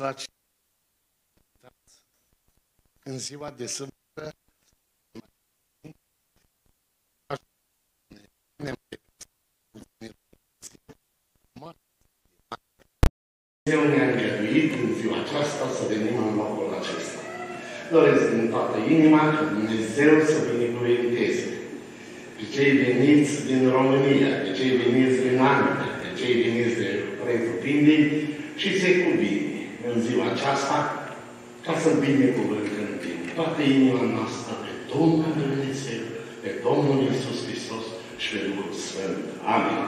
Dragi în ziua de sâmbătă, Dumnezeu ne-a îngăduit în ziua aceasta să venim în locul acesta. Doresc din toată inima ca Dumnezeu să binecuvânteze pe cei veniți din România, pe cei veniți din Anglia, pe cei veniți de pretutindii și se cuvine în ziua aceasta ca să binecuvântăm din toată inima noastră pe Domnul Dumnezeu, pe Domnul Iisus Hristos și pe Duhul Sfânt. Amin.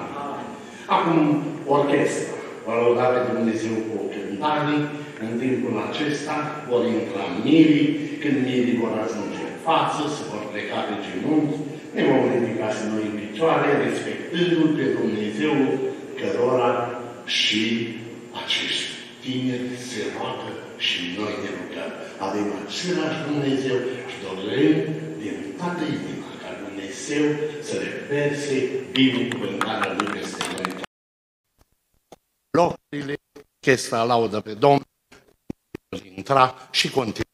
Acum, orchestra va lăuda pe Dumnezeu cu o cântare. În timpul acesta vor intra mirii, când mirii vor ajunge în față, se vor pleca de genunchi, ne vom ridica să noi în picioare, respectându-L pe Dumnezeu, cărora și acești tineri se roagă și noi ne rugăm. Avem același Dumnezeu și dorim din toată inima ca Dumnezeu să le verse binecuvântarea Lui peste noi. Locurile, chestia laudă pe Domnul, intra și continua.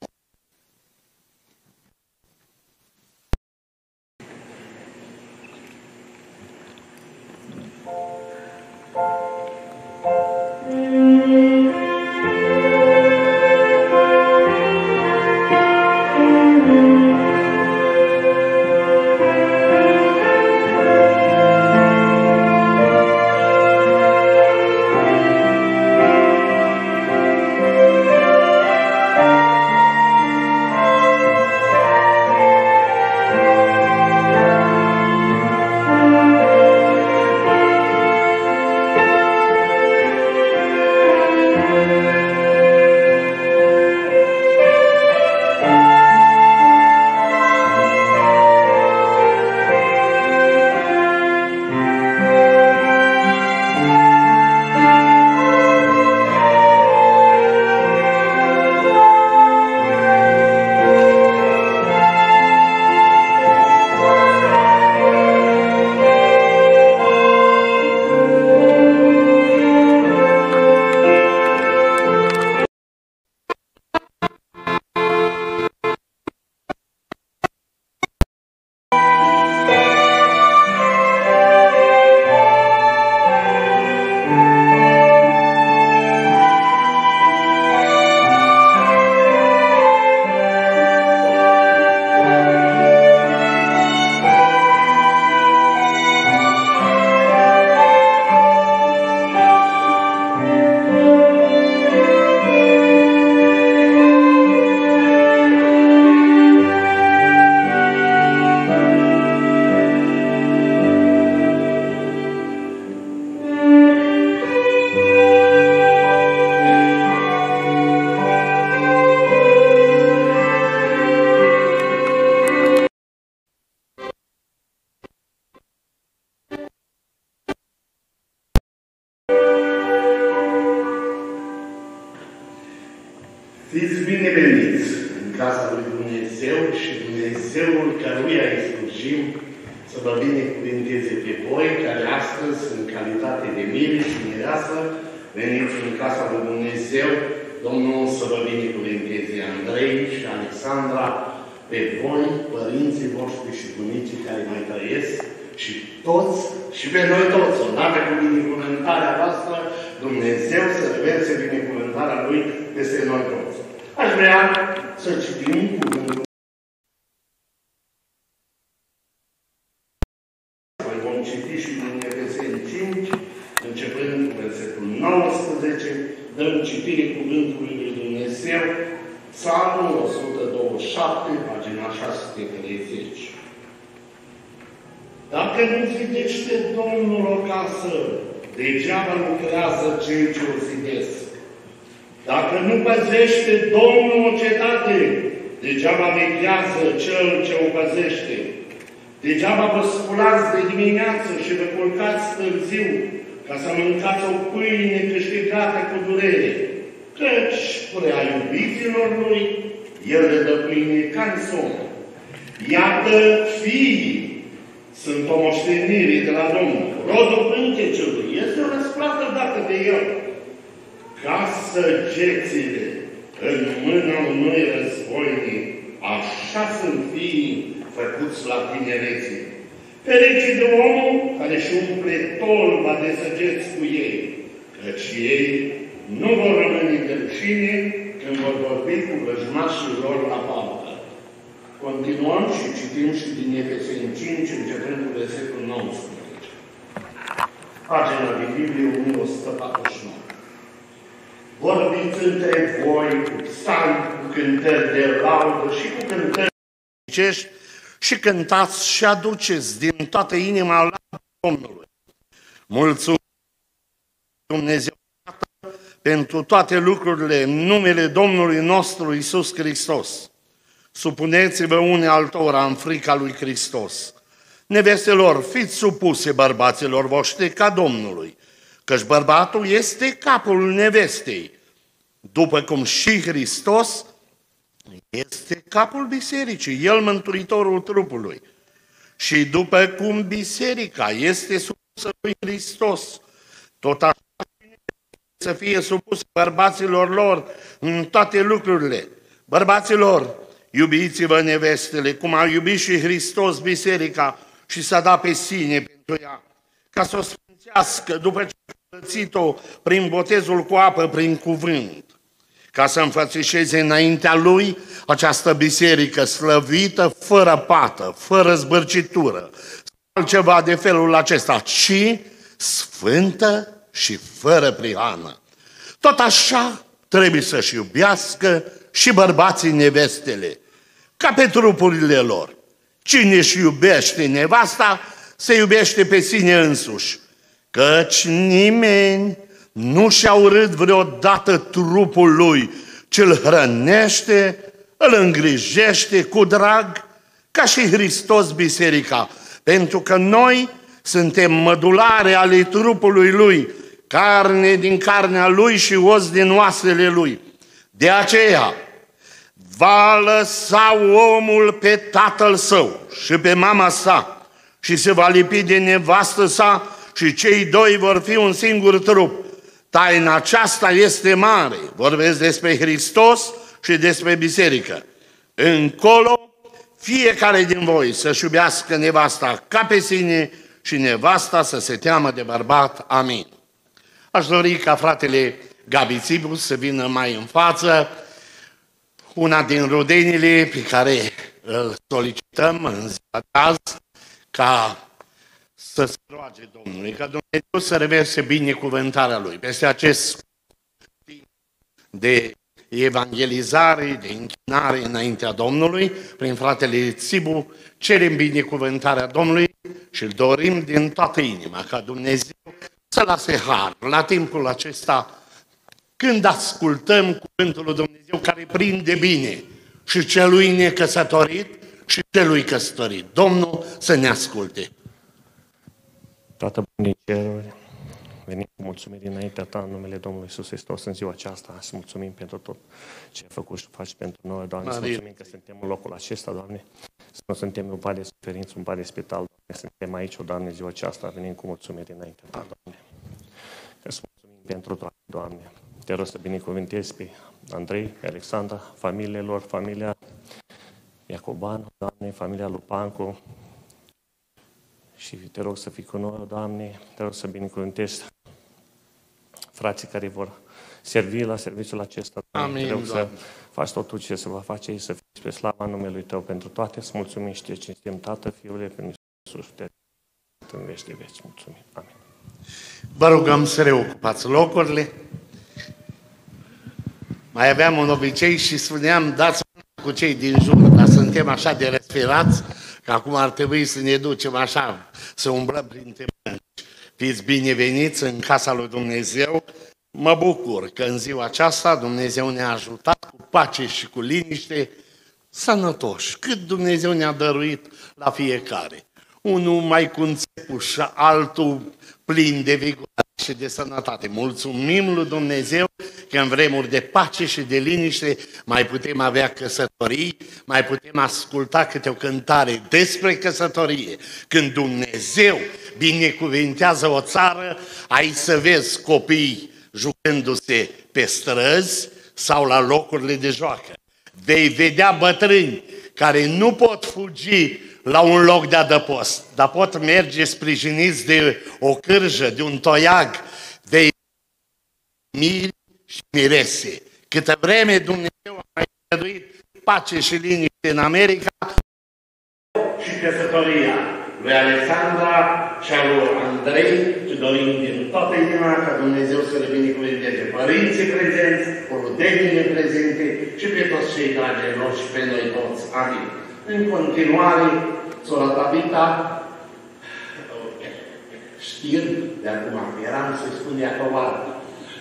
Cântați și aduceți din toată inima la Domnului. Mulțumesc Dumnezeu pentru toate lucrurile în numele Domnului nostru Isus Hristos Supuneți-vă unii altora în frica lui Hristos. Nevestelor, fiți supuse bărbaților voștri ca Domnului, căci bărbatul este capul nevestei, după cum și Hristos este capul bisericii, el mântuitorul trupului. Și după cum biserica este supusă lui Hristos, tot așa să fie supus bărbaților lor în toate lucrurile. Bărbaților, Iubiți-vă nevestele, cum a iubit și Hristos biserica și s-a dat pe sine pentru ea, ca să o sfințească după ce a curățit-o prin botezul cu apă, prin cuvânt, ca să înfățișeze înaintea Lui această biserică slăvită, fără pată, fără zbârcitură, altceva de felul acesta, ci sfântă și fără prihană. Tot așa trebuie să-și iubească și bărbații nevestele, ca pe trupurile lor. Cine își iubește nevasta, se iubește pe sine însuși, căci nimeni nu și-a urât vreodată trupul lui, ci îl hrănește, îl îngrijește cu drag, ca și Hristos biserica, pentru că noi suntem mădulare ale trupului lui, carne din carnea lui și os din oasele lui. De aceea, va lăsa omul pe tatăl său și pe mama sa și se va lipi de nevastă sa și cei doi vor fi un singur trup. Taina aceasta este mare. Vorbesc despre Hristos și despre biserică. Încolo, fiecare din voi să-și iubească nevasta ca pe sine și nevasta să se teamă de bărbat. Amin. Aș dori ca fratele Gabi Țibu să vină mai în față una din rudenile pe care îl solicităm în ziua de azi, ca să se roage Domnului, ca Dumnezeu să reverse binecuvântarea Lui peste acest timp de evangelizare, de închinare înaintea Domnului, prin fratele Țibu, cerem binecuvântarea Domnului și îl dorim din toată inima ca Dumnezeu să lase har la timpul acesta când ascultăm cuvântul lui Dumnezeu care prinde bine și celui necăsătorit și celui căsătorit. Domnul să ne asculte. Tată bun din ceruri, venim cu mulțumiri înaintea Ta în numele Domnului Iisus Hristos în ziua aceasta. Să mulțumim pentru tot ce ai făcut și faci pentru noi, Doamne. Să mulțumim că suntem în locul acesta, Doamne. Să nu suntem un pat de suferință, un pat de spital, Doamne. Suntem aici, o Doamne, ziua aceasta. Venim cu mulțumiri înaintea Ta, Doamne. Că să mulțumim pentru toate, Doamne. Te rog să binecuvântezi pe Andrei, pe Alexandra, familiile lor, familia Iacoban, Doamne, familia Lupancu, și te rog să fii cu noi, Doamne, te rog să binecuvântezi frații care vor servi la serviciul acesta. Amin, te rog Doamne. să faci totul ce se va face aici, să fii spre slava numelui Tău pentru toate. Să mulțumim și te cinstim, Tată, Fiule, pentru Iisus, te în veci de veci. Mulțumim. Amin. Vă rugăm să reocupați locurile. Mai aveam un obicei și spuneam, dați cu cei din jur, dar suntem așa de respirați, că acum ar trebui să ne ducem așa, să umblăm printre mânci. Fiți bineveniți în casa lui Dumnezeu. Mă bucur că în ziua aceasta Dumnezeu ne-a ajutat cu pace și cu liniște, sănătoși, cât Dumnezeu ne-a dăruit la fiecare. Unul mai cu înțepuș, altul plin de vigoare și de sănătate. Mulțumim lui Dumnezeu că în vremuri de pace și de liniște mai putem avea căsătorii, mai putem asculta câte o cântare despre căsătorie. Când Dumnezeu binecuvintează o țară, ai să vezi copii jucându-se pe străzi sau la locurile de joacă. Vei vedea bătrâni care nu pot fugi la un loc de adăpost, dar pot merge sprijiniți de o cârjă, de un toiag, de miri și mirese. Câtă vreme Dumnezeu a mai dăruit pace și liniște în America, și căsătoria lui Alexandra și a lui Andrei și dorim din toată inima ca Dumnezeu să le binecuvânteze părinții prezenți, rudenile prezente și pe toți cei dragi ai lor și pe noi toți. Amin. În continuare, sora Tabita, știr de acum, eram să spun Iacobar,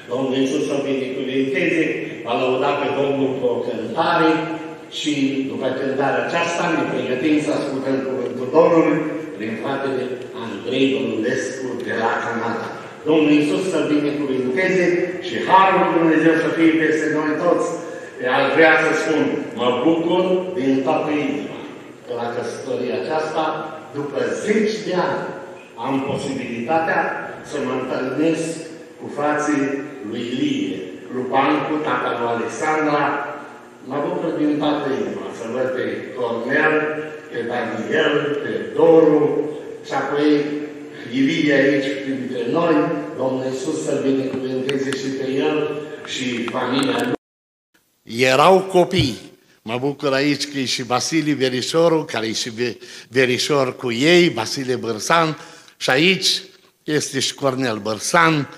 Domnul Iisus să binecuvânteze, va lăuda pe Domnul cu o cântare și după cântarea aceasta ne pregătim să ascultăm cuvântul Domnului prin fratele Andrei Domnulescu de la Canada. Domnul Iisus să binecuvânteze și Harul lui Dumnezeu să fie peste noi toți. Aș vrea să spun, mă bucur din toată inima că la căsătoria aceasta, după zeci de ani, am posibilitatea să mă întâlnesc cu frații lui Ilie, Lupancu, tatăl lui Alexandra, Mă bucur din toată inima să văd pe Cornel, pe Daniel, pe Doru și apoi Ilie aici printre noi. Domnul Iisus să-L binecuvânteze și pe el și familia lui. Erau copii. Mă bucur aici că e și Vasile Verișoru, care e și verișor cu ei, Vasile Bărsan, și aici este și Cornel Bărsan,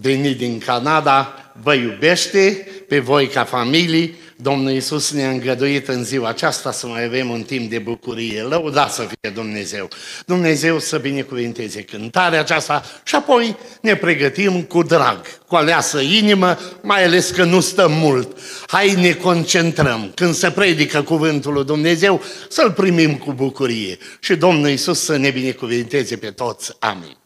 venit din Canada, vă iubește pe voi ca familii. Domnul Iisus ne-a îngăduit în ziua aceasta să mai avem un timp de bucurie. Lăuda să fie Dumnezeu. Dumnezeu să binecuvinteze cântarea aceasta și apoi ne pregătim cu drag, cu aleasă inimă, mai ales că nu stăm mult. Hai ne concentrăm. Când se predică cuvântul lui Dumnezeu, să-L primim cu bucurie. Și Domnul Iisus să ne binecuvinteze pe toți. Amin.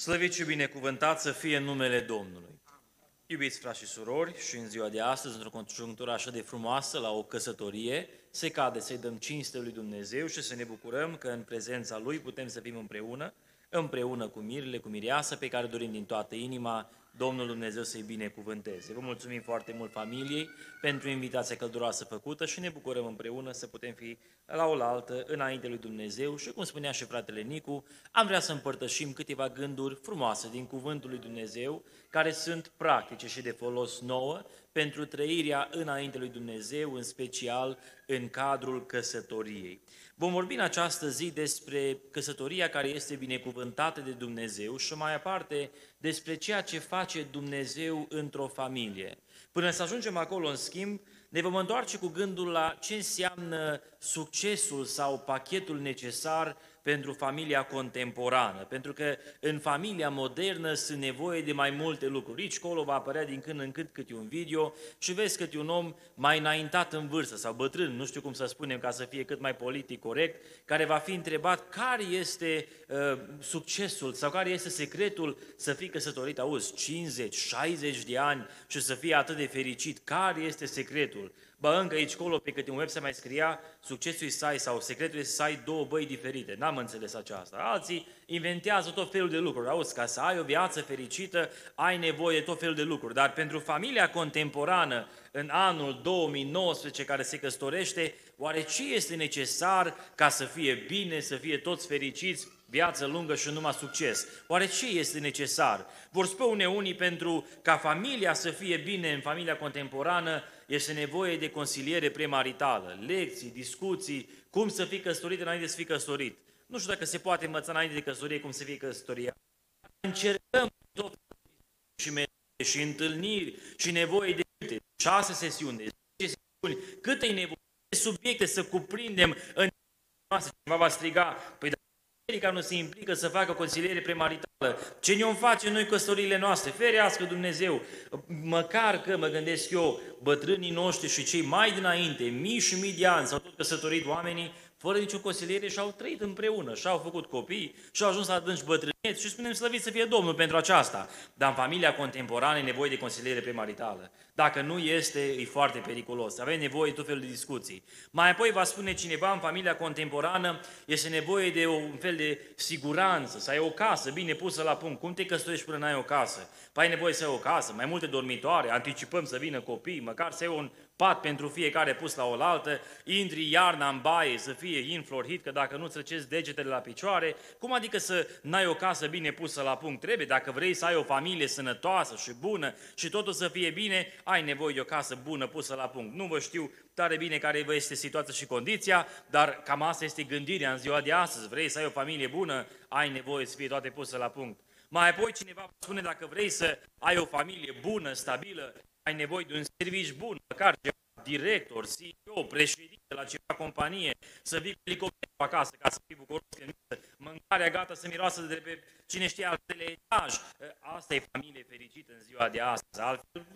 Slăvit și binecuvântat să fie numele Domnului. Iubiți frați și surori, și în ziua de astăzi, într-o conjunctură așa de frumoasă, la o căsătorie, se cade să-i dăm cinste lui Dumnezeu și să ne bucurăm că în prezența Lui putem să fim împreună, împreună cu mirile, cu mireasă, pe care dorim din toată inima Domnul Dumnezeu să-i binecuvânteze. Vă mulțumim foarte mult familiei pentru invitația călduroasă făcută și ne bucurăm împreună să putem fi la oaltă înainte lui Dumnezeu și cum spunea și fratele Nicu, am vrea să împărtășim câteva gânduri frumoase din cuvântul lui Dumnezeu care sunt practice și de folos nouă pentru trăirea înainte lui Dumnezeu, în special în cadrul căsătoriei. Vom vorbi în această zi despre căsătoria care este binecuvântată de Dumnezeu și mai aparte despre ceea ce face Dumnezeu într-o familie. Până să ajungem acolo, în schimb, ne vom întoarce cu gândul la ce înseamnă succesul sau pachetul necesar pentru familia contemporană, pentru că în familia modernă sunt nevoie de mai multe lucruri. Aici colo va apărea din când în când câte un video și vezi câte un om mai înaintat în vârstă sau bătrân, nu știu cum să spunem ca să fie cât mai politic corect, care va fi întrebat care este uh, succesul sau care este secretul să fii căsătorit, auzi, 50, 60 de ani și să fii atât de fericit, care este secretul? Ba încă aici, colo, pe câte un web se mai scria succesul sai sau secretul sai două băi diferite. N-am înțeles aceasta. Alții inventează tot felul de lucruri. Auzi, ca să ai o viață fericită, ai nevoie de tot felul de lucruri. Dar pentru familia contemporană, în anul 2019, care se căsătorește, oare ce este necesar ca să fie bine, să fie toți fericiți, viață lungă și numai succes. Oare ce este necesar? Vor spune unii pentru ca familia să fie bine în familia contemporană, este nevoie de consiliere premaritală, lecții, discuții, cum să fii căsătorit înainte să fii căsătorit. Nu știu dacă se poate învăța înainte de căsătorie cum să fie căsătoria. Încercăm tot și și întâlniri și nevoie de câte? Șase sesiuni, de zece sesiuni, câte e nevoie de subiecte să cuprindem în noastră. Cineva va striga, păi biserica nu se implică să facă consiliere premaritală. Ce ne-om face noi căsătorile noastre? Ferească Dumnezeu! Măcar că, mă gândesc eu, bătrânii noștri și cei mai dinainte, mii și mii de ani, s-au tot căsătorit oamenii, fără nicio consiliere și au trăit împreună și au făcut copii și au ajuns la adânci bătrâneți și spunem slăvit să fie Domnul pentru aceasta. Dar în familia contemporană e nevoie de consiliere premaritală. Dacă nu este, e foarte periculos. Avem nevoie de tot felul de discuții. Mai apoi va spune cineva în familia contemporană, este nevoie de un fel de siguranță, să ai o casă bine pusă la punct. Cum te căsătorești până n-ai o casă? Păi ai nevoie să ai o casă, mai multe dormitoare, anticipăm să vină copii, măcar să ai un pat pentru fiecare pus la oaltă, intri iarna în baie să fie inflorit, că dacă nu-ți răcesc degetele la picioare, cum adică să n-ai o casă bine pusă la punct? Trebuie, dacă vrei să ai o familie sănătoasă și bună și totul să fie bine, ai nevoie de o casă bună pusă la punct. Nu vă știu tare bine care vă este situația și condiția, dar cam asta este gândirea în ziua de astăzi. Vrei să ai o familie bună, ai nevoie să fie toate puse la punct. Mai apoi cineva spune dacă vrei să ai o familie bună, stabilă, ai nevoie de un serviciu bun, măcar ceva director, CEO, președinte la ceva companie, să vii cu elicopterul acasă ca să fii bucuros când mâncarea gata să miroasă de pe cine știe al etaj. Asta e familie fericită în ziua de astăzi, altfel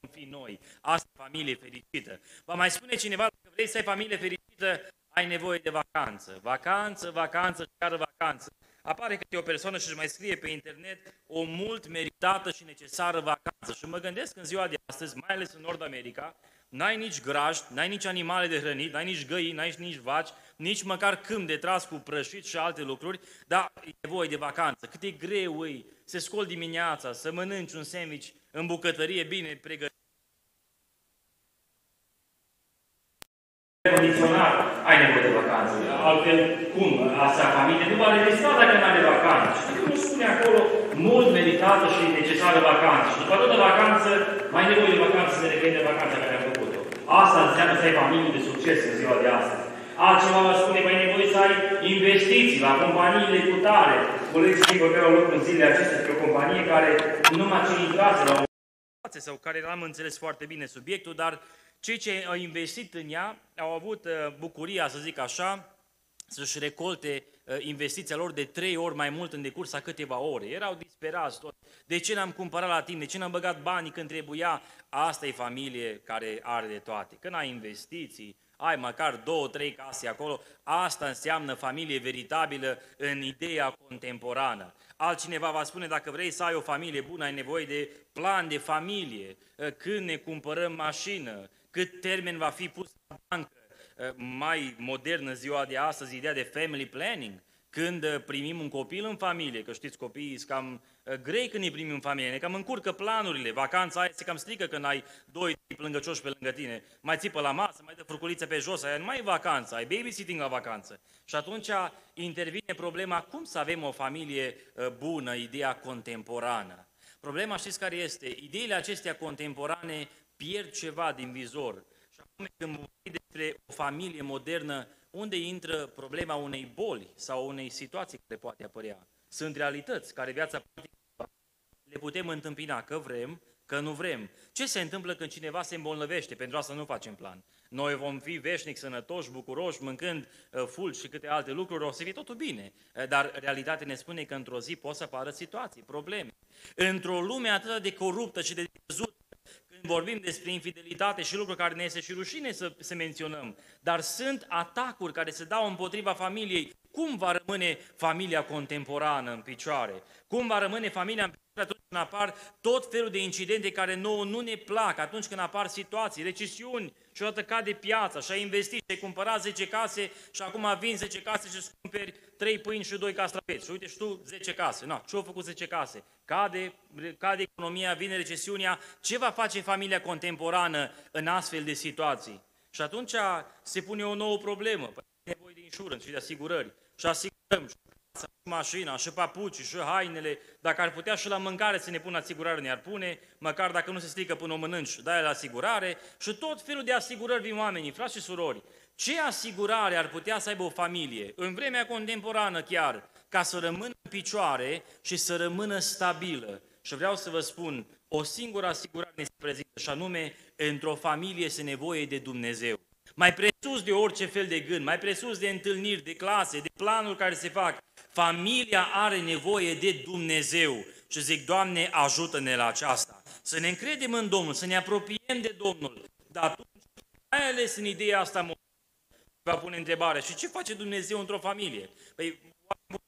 vom fi noi. Asta e familie fericită. Va mai spune cineva, că vrei să ai familie fericită, ai nevoie de vacanță. Vacanță, vacanță și chiar vacanță apare câte o persoană și își mai scrie pe internet o mult meritată și necesară vacanță. Și mă gândesc în ziua de astăzi, mai ales în Nord America, n-ai nici grajd, n-ai nici animale de hrănit, n-ai nici găini, n-ai nici vaci, nici măcar câmp de tras cu prășit și alte lucruri, dar e nevoie de vacanță. Cât e greu îi, se scol dimineața, să mănânci un sandwich în bucătărie bine pregătit, condiționat, ai nevoie de vacanță. Altfel, cum? Asta familie nu va rezista dacă nu are vacanță. Și nu spune acolo mult meritată și necesară vacanță. Și după toată vacanță, mai nevoie de vacanță să ne de vacanța care am făcut-o. Asta înseamnă să ai familie de succes în ziua de astăzi. Altceva vă spune, mai nevoie să ai investiții la companiile cu tare. Colegii mei vorbeau loc în zilele acestea pe o companie care numai ce intrase la o sau care n-am înțeles foarte bine subiectul, dar cei ce au investit în ea au avut uh, bucuria, să zic așa, să-și recolte uh, investiția lor de trei ori mai mult în decurs a câteva ore. Erau disperați tot. De ce n-am cumpărat la timp? De ce n-am băgat banii când trebuia? Asta e familie care are de toate. Când ai investiții, ai măcar două, trei case acolo, asta înseamnă familie veritabilă în ideea contemporană. Altcineva va spune, dacă vrei să ai o familie bună, ai nevoie de plan de familie, uh, când ne cumpărăm mașină, cât termen va fi pus la bancă, ă, mai modern în ziua de astăzi, ideea de family planning, când ă, primim un copil în familie, că știți, copiii sunt cam ă, grei când îi primim în familie, ne cam încurcă planurile, vacanța aia se cam strică când ai doi plângăcioși pe lângă tine, mai țipă la masă, mai dă furculiță pe jos, aia nu mai e vacanță, ai babysitting la vacanță. Și atunci intervine problema cum să avem o familie bună, ideea contemporană. Problema știți care este? Ideile acestea contemporane pierd ceva din vizor. Și acum când vorbim despre o familie modernă, unde intră problema unei boli sau unei situații care poate apărea? Sunt realități care viața le putem întâmpina că vrem, că nu vrem. Ce se întâmplă când cineva se îmbolnăvește? Pentru asta nu facem plan. Noi vom fi veșnic sănătoși, bucuroși, mâncând uh, ful și câte alte lucruri, o să fie totul bine. Uh, dar realitatea ne spune că într-o zi pot să apară situații, probleme. Într-o lume atât de coruptă și de dezut, când vorbim despre infidelitate și lucruri care ne este și rușine să, să menționăm, dar sunt atacuri care se dau împotriva familiei. Cum va rămâne familia contemporană în picioare? Cum va rămâne familia în picioare atunci când apar tot felul de incidente care nouă nu ne plac, atunci când apar situații, recesiuni și odată cade piața și ai investit și ai cumpărat 10 case și acum vin 10 case și îți cumperi 3 pâini și 2 castraveți. Și uite și tu 10 case. Na, ce-au făcut 10 case? Cade, cade economia, vine recesiunea. Ce va face familia contemporană în astfel de situații? Și atunci se pune o nouă problemă. Păi, nevoie de insurance și de asigurări. Și asigurăm și mașina, și papuci, și hainele, dacă ar putea și la mâncare să ne pună asigurare, ne-ar pune, măcar dacă nu se strică până o mănânci, dai la asigurare și tot felul de asigurări vin oamenii, frați și surori. Ce asigurare ar putea să aibă o familie, în vremea contemporană chiar, ca să rămână în picioare și să rămână stabilă? Și vreau să vă spun, o singură asigurare ne se prezintă, și anume, într-o familie este nevoie de Dumnezeu. Mai presus de orice fel de gând, mai presus de întâlniri, de clase, de planuri care se fac, familia are nevoie de Dumnezeu. Și zic, Doamne, ajută-ne la aceasta. Să ne încredem în Domnul, să ne apropiem de Domnul. Dar atunci, mai ales în ideea asta, va pune întrebarea, și ce face Dumnezeu într-o familie? Păi,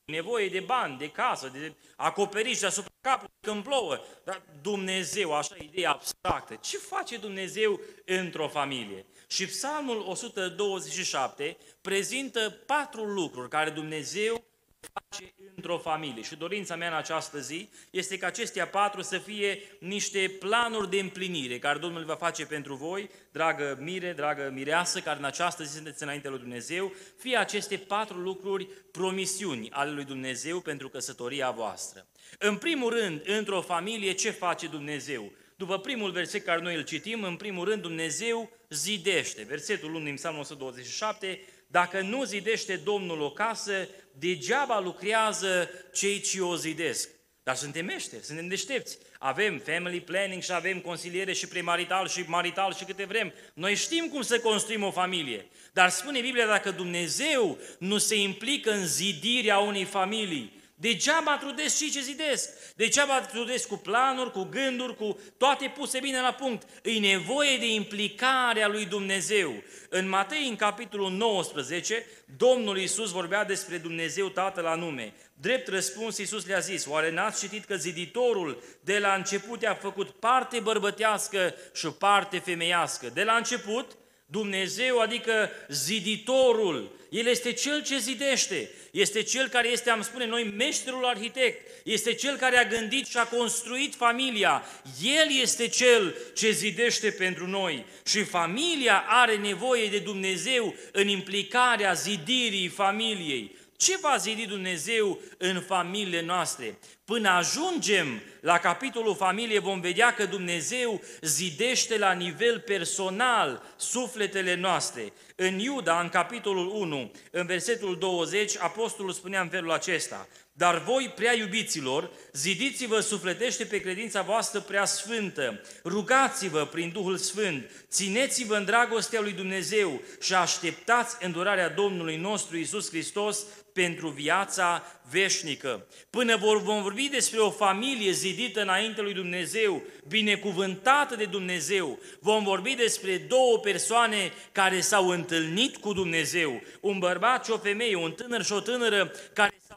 nevoie de bani, de casă, de acoperiș deasupra capului când plouă. Dar Dumnezeu, așa idee abstractă, ce face Dumnezeu într-o familie? Și Psalmul 127 prezintă patru lucruri care Dumnezeu face într-o familie. Și dorința mea în această zi este ca acestea patru să fie niște planuri de împlinire care Domnul va face pentru voi, dragă mire, dragă mireasă, care în această zi sunteți înainte lui Dumnezeu, fie aceste patru lucruri promisiuni ale lui Dumnezeu pentru căsătoria voastră. În primul rând, într-o familie, ce face Dumnezeu? După primul verset care noi îl citim, în primul rând Dumnezeu zidește. Versetul 1 din Psalmul 127, dacă nu zidește Domnul o casă, degeaba lucrează cei ce o zidesc. Dar suntem meșteri, suntem deștepți. Avem family planning și avem consiliere și premarital și marital și câte vrem. Noi știm cum să construim o familie. Dar spune Biblia, dacă Dumnezeu nu se implică în zidirea unei familii, Degeaba trudesc și ce zidesc. Degeaba trudesc cu planuri, cu gânduri, cu toate puse bine la punct. E nevoie de implicarea lui Dumnezeu. În Matei, în capitolul 19, Domnul Iisus vorbea despre Dumnezeu Tatăl anume. Drept răspuns, Iisus le-a zis, oare n-ați citit că ziditorul de la început a făcut parte bărbătească și parte femeiască? De la început, Dumnezeu, adică ziditorul, El este Cel ce zidește, este Cel care este, am spune noi, meșterul arhitect, este Cel care a gândit și a construit familia, El este Cel ce zidește pentru noi și familia are nevoie de Dumnezeu în implicarea zidirii familiei. Ce va zidi Dumnezeu în familiile noastre? Până ajungem la capitolul familie vom vedea că Dumnezeu zidește la nivel personal sufletele noastre. În Iuda, în capitolul 1, în versetul 20, apostolul spunea în felul acesta, Dar voi, prea iubiților, zidiți-vă sufletește pe credința voastră prea sfântă, rugați-vă prin Duhul Sfânt, țineți-vă în dragostea lui Dumnezeu și așteptați îndurarea Domnului nostru Isus Hristos pentru viața veșnică. Până vom vorbi despre o familie zidită înainte lui Dumnezeu, binecuvântată de Dumnezeu, vom vorbi despre două persoane care s-au întâlnit cu Dumnezeu, un bărbat și o femeie, un tânăr și o tânără care s-au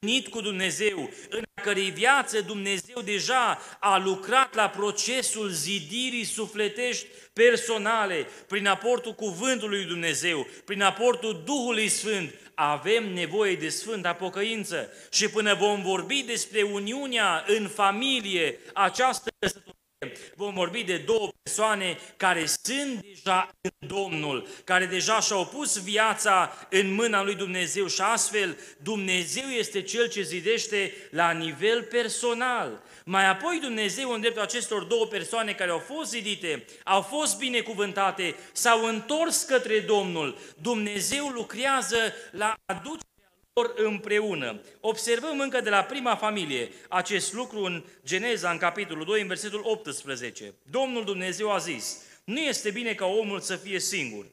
întâlnit cu Dumnezeu, în a cărei viață Dumnezeu deja a lucrat la procesul zidirii sufletești personale, prin aportul cuvântului Dumnezeu, prin aportul Duhului Sfânt, avem nevoie de sfânta pocăință. Și până vom vorbi despre uniunea în familie, această căsătorie, vom vorbi de două persoane care sunt deja în Domnul, care deja și-au pus viața în mâna lui Dumnezeu și astfel Dumnezeu este Cel ce zidește la nivel personal. Mai apoi Dumnezeu în dreptul acestor două persoane care au fost zidite, au fost binecuvântate, s-au întors către Domnul. Dumnezeu lucrează la aducerea lor împreună. Observăm încă de la prima familie acest lucru în Geneza, în capitolul 2, în versetul 18. Domnul Dumnezeu a zis, nu este bine ca omul să fie singur.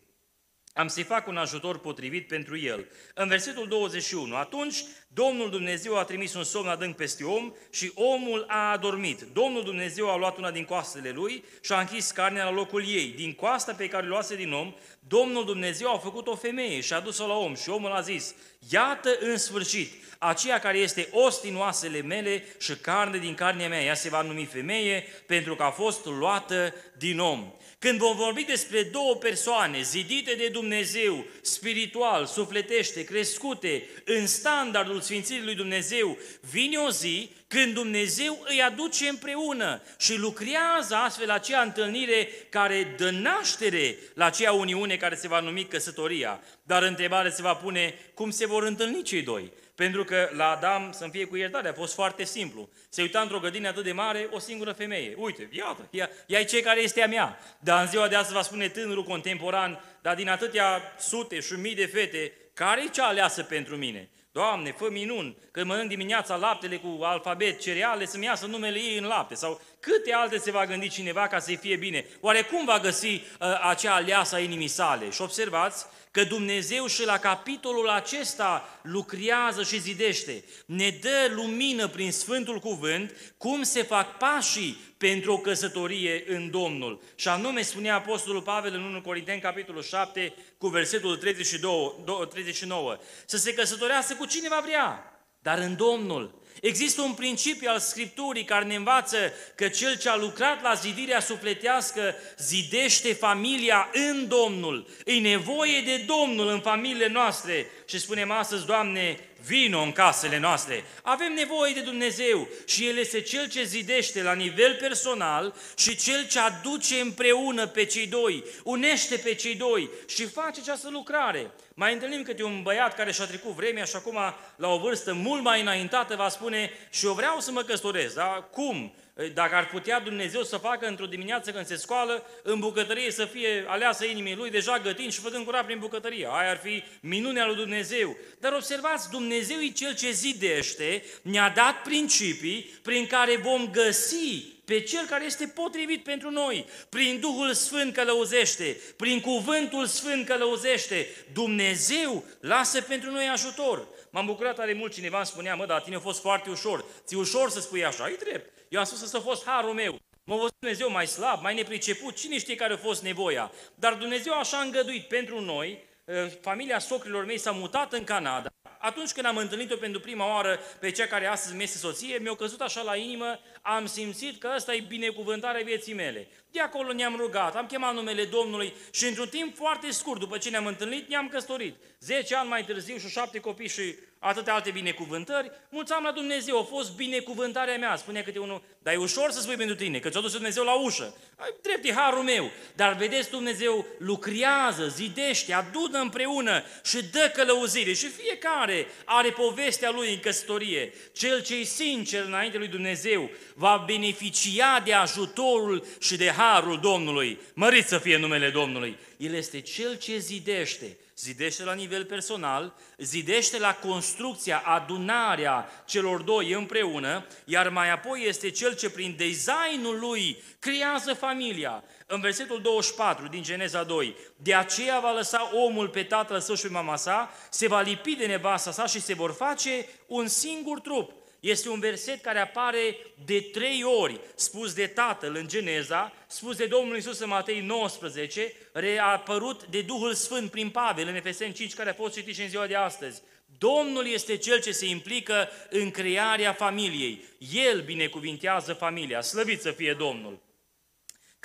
Am să-i fac un ajutor potrivit pentru el. În versetul 21, atunci Domnul Dumnezeu a trimis un somn adânc peste om și omul a adormit. Domnul Dumnezeu a luat una din coastele lui și a închis carnea la locul ei. Din coasta pe care o luase din om, Domnul Dumnezeu a făcut o femeie și a dus-o la om și omul a zis, iată în sfârșit, aceea care este os din oasele mele și carne din carnea mea, ea se va numi femeie pentru că a fost luată din om. Când vom vorbi despre două persoane zidite de Dumnezeu, spiritual, sufletește, crescute, în standardul Sfințirii lui Dumnezeu, vine o zi când Dumnezeu îi aduce împreună și lucrează astfel acea întâlnire care dă naștere la acea uniune care se va numi căsătoria. Dar întrebarea se va pune cum se vor întâlni cei doi. Pentru că la Adam, să-mi fie cu iertare, a fost foarte simplu. Se uita într-o grădină atât de mare, o singură femeie. Uite, iată, ea, ea e cei care este a mea. Dar în ziua de astăzi va spune tânărul contemporan, dar din atâtea sute și mii de fete, care e cea aleasă pentru mine? Doamne, fă minuni, că mănânc dimineața laptele cu alfabet, cereale, să-mi iasă numele ei în lapte. Sau câte alte se va gândi cineva ca să-i fie bine? Oare cum va găsi uh, acea aleasă a inimii sale? Și observați că Dumnezeu și la capitolul acesta lucrează și zidește. Ne dă lumină prin Sfântul Cuvânt cum se fac pașii pentru o căsătorie în Domnul. Și anume spunea Apostolul Pavel în 1 Corinteni, capitolul 7, cu versetul 32, 39, să se căsătorească cu cine va vrea, dar în Domnul. Există un principiu al Scripturii care ne învață că cel ce a lucrat la zidirea sufletească zidește familia în Domnul. E nevoie de Domnul în familiile noastre și spunem astăzi, Doamne, vino în casele noastre. Avem nevoie de Dumnezeu și El este Cel ce zidește la nivel personal și Cel ce aduce împreună pe cei doi, unește pe cei doi și face această lucrare. Mai întâlnim câte un băiat care și-a trecut vremea și acum la o vârstă mult mai înaintată va spune și eu vreau să mă căsătoresc, dar cum? Dacă ar putea Dumnezeu să facă într-o dimineață când se scoală, în bucătărie să fie aleasă inimii lui, deja gătind și făcând curat prin bucătărie. Aia ar fi minunea lui Dumnezeu. Dar observați, Dumnezeu e Cel ce zidește, ne-a dat principii prin care vom găsi pe Cel care este potrivit pentru noi. Prin Duhul Sfânt călăuzește, prin Cuvântul Sfânt călăuzește. Dumnezeu lasă pentru noi ajutor. M-am bucurat tare mult, cineva îmi spunea, mă, dar tine a fost foarte ușor. Ți ușor să spui așa, e drept. Eu am spus să a fost harul meu. Mă văzut Dumnezeu mai slab, mai nepriceput, cine știe care a fost nevoia. Dar Dumnezeu așa a îngăduit pentru noi, eh, familia socrilor mei s-a mutat în Canada. Atunci când am întâlnit-o pentru prima oară pe cea care astăzi mi este soție, mi-a căzut așa la inimă, am simțit că asta e binecuvântarea vieții mele. De acolo ne-am rugat, am chemat numele Domnului și într-un timp foarte scurt, după ce ne-am întâlnit, ne-am căsătorit. Zece ani mai târziu și șapte copii și atâtea alte binecuvântări, mulțam la Dumnezeu, a fost binecuvântarea mea. Spune câte unul, dar e ușor să spui pentru tine, că ți-a dus Dumnezeu la ușă. Drept e harul meu. Dar vedeți, Dumnezeu lucrează, zidește, adună împreună și dă călăuzire. Și fiecare are povestea lui în căsătorie. Cel ce e sincer înainte lui Dumnezeu va beneficia de ajutorul și de harul Domnului. Mărit să fie numele Domnului. El este cel ce zidește zidește la nivel personal, zidește la construcția, adunarea celor doi împreună, iar mai apoi este cel ce prin designul lui creează familia. În versetul 24 din Geneza 2, de aceea va lăsa omul pe tatăl său și pe mama sa, se va lipi de nevasta sa și se vor face un singur trup. Este un verset care apare de trei ori, spus de Tatăl în Geneza, spus de Domnul Isus în Matei 19, reapărut de Duhul Sfânt prin Pavel în Efeseni 5, care a fost citit și în ziua de astăzi. Domnul este Cel ce se implică în crearea familiei. El binecuvintează familia. Slăvit să fie Domnul!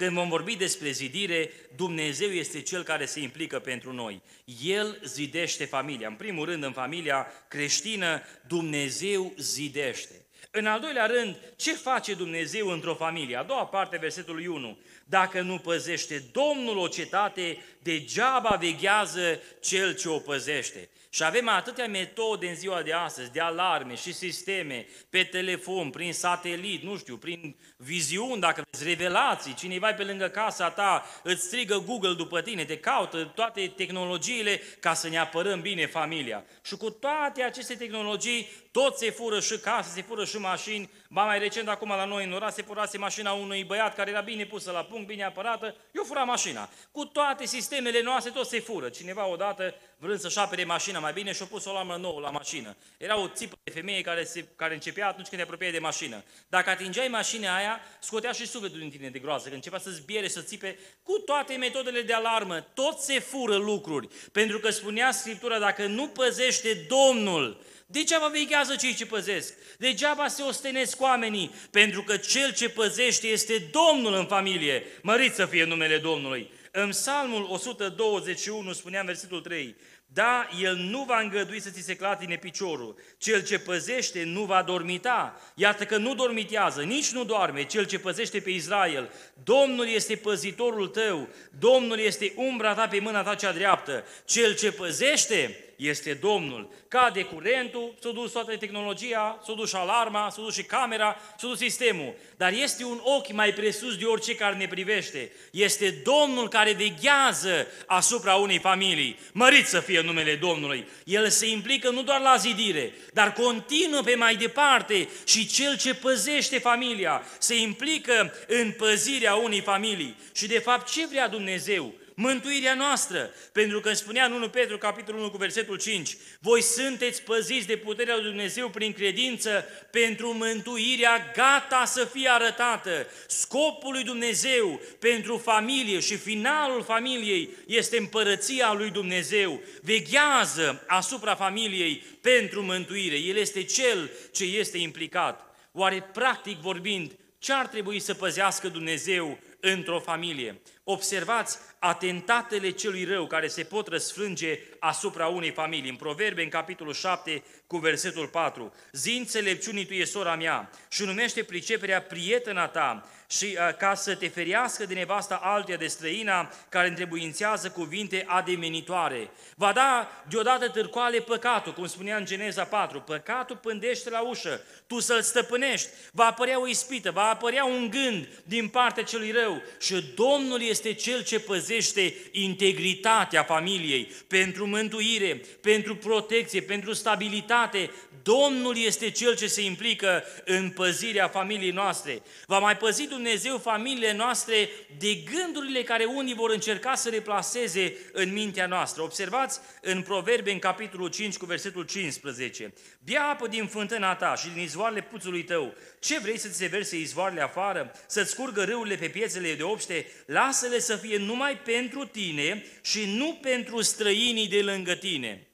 Când vom vorbi despre zidire, Dumnezeu este Cel care se implică pentru noi. El zidește familia. În primul rând, în familia creștină, Dumnezeu zidește. În al doilea rând, ce face Dumnezeu într-o familie? A doua parte, versetului 1. Dacă nu păzește Domnul o cetate, degeaba veghează cel ce o păzește. Și avem atâtea metode în ziua de astăzi, de alarme și sisteme, pe telefon, prin satelit, nu știu, prin viziuni, dacă vreți, revelații, cineva pe lângă casa ta, îți strigă Google după tine, te caută toate tehnologiile ca să ne apărăm bine familia. Și cu toate aceste tehnologii, tot se fură și case, se fură și mașini, Ba mai recent, acum la noi în oraș, se furase mașina unui băiat care era bine pusă la punct, bine apărată, eu fura mașina. Cu toate sistemele noastre tot se fură. Cineva odată, vrând să-și apere mașina mai bine, și-a pus o lamă nouă la mașină. Era o țipă de femeie care, se, care începea atunci când te apropiai de mașină. Dacă atingeai mașina aia, scotea și sufletul din tine de groază, când începea să zbiere, să țipe, cu toate metodele de alarmă, tot se fură lucruri. Pentru că spunea Scriptura, dacă nu păzește Domnul, Degeaba veghează cei ce păzesc, degeaba se ostenesc oamenii, pentru că cel ce păzește este Domnul în familie. Mărit să fie numele Domnului. În Psalmul 121 spuneam versetul 3, da, el nu va îngădui să ți se clatine piciorul. Cel ce păzește nu va dormita. Iată că nu dormitează, nici nu doarme. Cel ce păzește pe Israel. Domnul este păzitorul tău. Domnul este umbra ta pe mâna ta cea dreaptă. Cel ce păzește este Domnul. Cade curentul, s-a dus toată tehnologia, s-a dus și alarma, s-a dus și camera, s-a dus sistemul. Dar este un ochi mai presus de orice care ne privește. Este Domnul care veghează asupra unei familii. Mărit să fie numele Domnului. El se implică nu doar la zidire, dar continuă pe mai departe și cel ce păzește familia se implică în păzirea unei familii. Și de fapt ce vrea Dumnezeu? Mântuirea noastră. Pentru că spunea în 1 Petru, capitolul 1, cu versetul 5, voi sunteți păziți de puterea lui Dumnezeu prin credință pentru mântuirea gata să fie arătată. Scopul lui Dumnezeu pentru familie și finalul familiei este împărăția lui Dumnezeu. Veghează asupra familiei pentru mântuire. El este cel ce este implicat. Oare practic vorbind, ce ar trebui să păzească Dumnezeu într-o familie? Observați atentatele celui rău care se pot răsfrânge asupra unei familii. În Proverbe, în capitolul 7, cu versetul 4, zi înțelepciunii tu e sora mea și numește priceperea prietena ta și uh, ca să te ferească de nevasta altuia de străina care întrebuințează cuvinte ademenitoare. Va da deodată târcoale păcatul, cum spunea în Geneza 4, păcatul pândește la ușă, tu să-l stăpânești, va apărea o ispită, va apărea un gând din partea celui rău și Domnul este cel ce păzește integritatea familiei pentru mântuire, pentru protecție, pentru stabilitate. Domnul este cel ce se implică în păzirea familiei noastre. Va mai păzi Dumnezeu familiile noastre de gândurile care unii vor încerca să le plaseze în mintea noastră. Observați în Proverbe, în capitolul 5, cu versetul 15. Bia apă din fântâna ta și din izvoarele puțului tău. Ce vrei să ți se verse izvoarele afară? Să-ți scurgă râurile pe piețele de obște? Lasă-le să fie numai pentru tine și nu pentru străinii de lângă tine.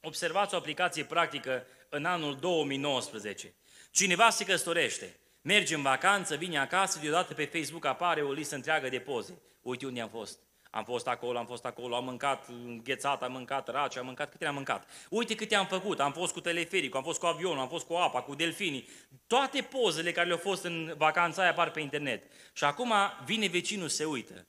Observați o aplicație practică în anul 2019. Cineva se căsătorește, merge în vacanță, vine acasă, deodată pe Facebook apare o listă întreagă de poze. Uite unde am fost. Am fost acolo, am fost acolo, am mâncat ghețat, am mâncat race, am mâncat câte am mâncat. Uite câte am făcut, am fost cu telefericul, am fost cu avionul, am fost cu apa, cu delfinii. Toate pozele care le-au fost în vacanța aia apar pe internet. Și acum vine vecinul, se uită.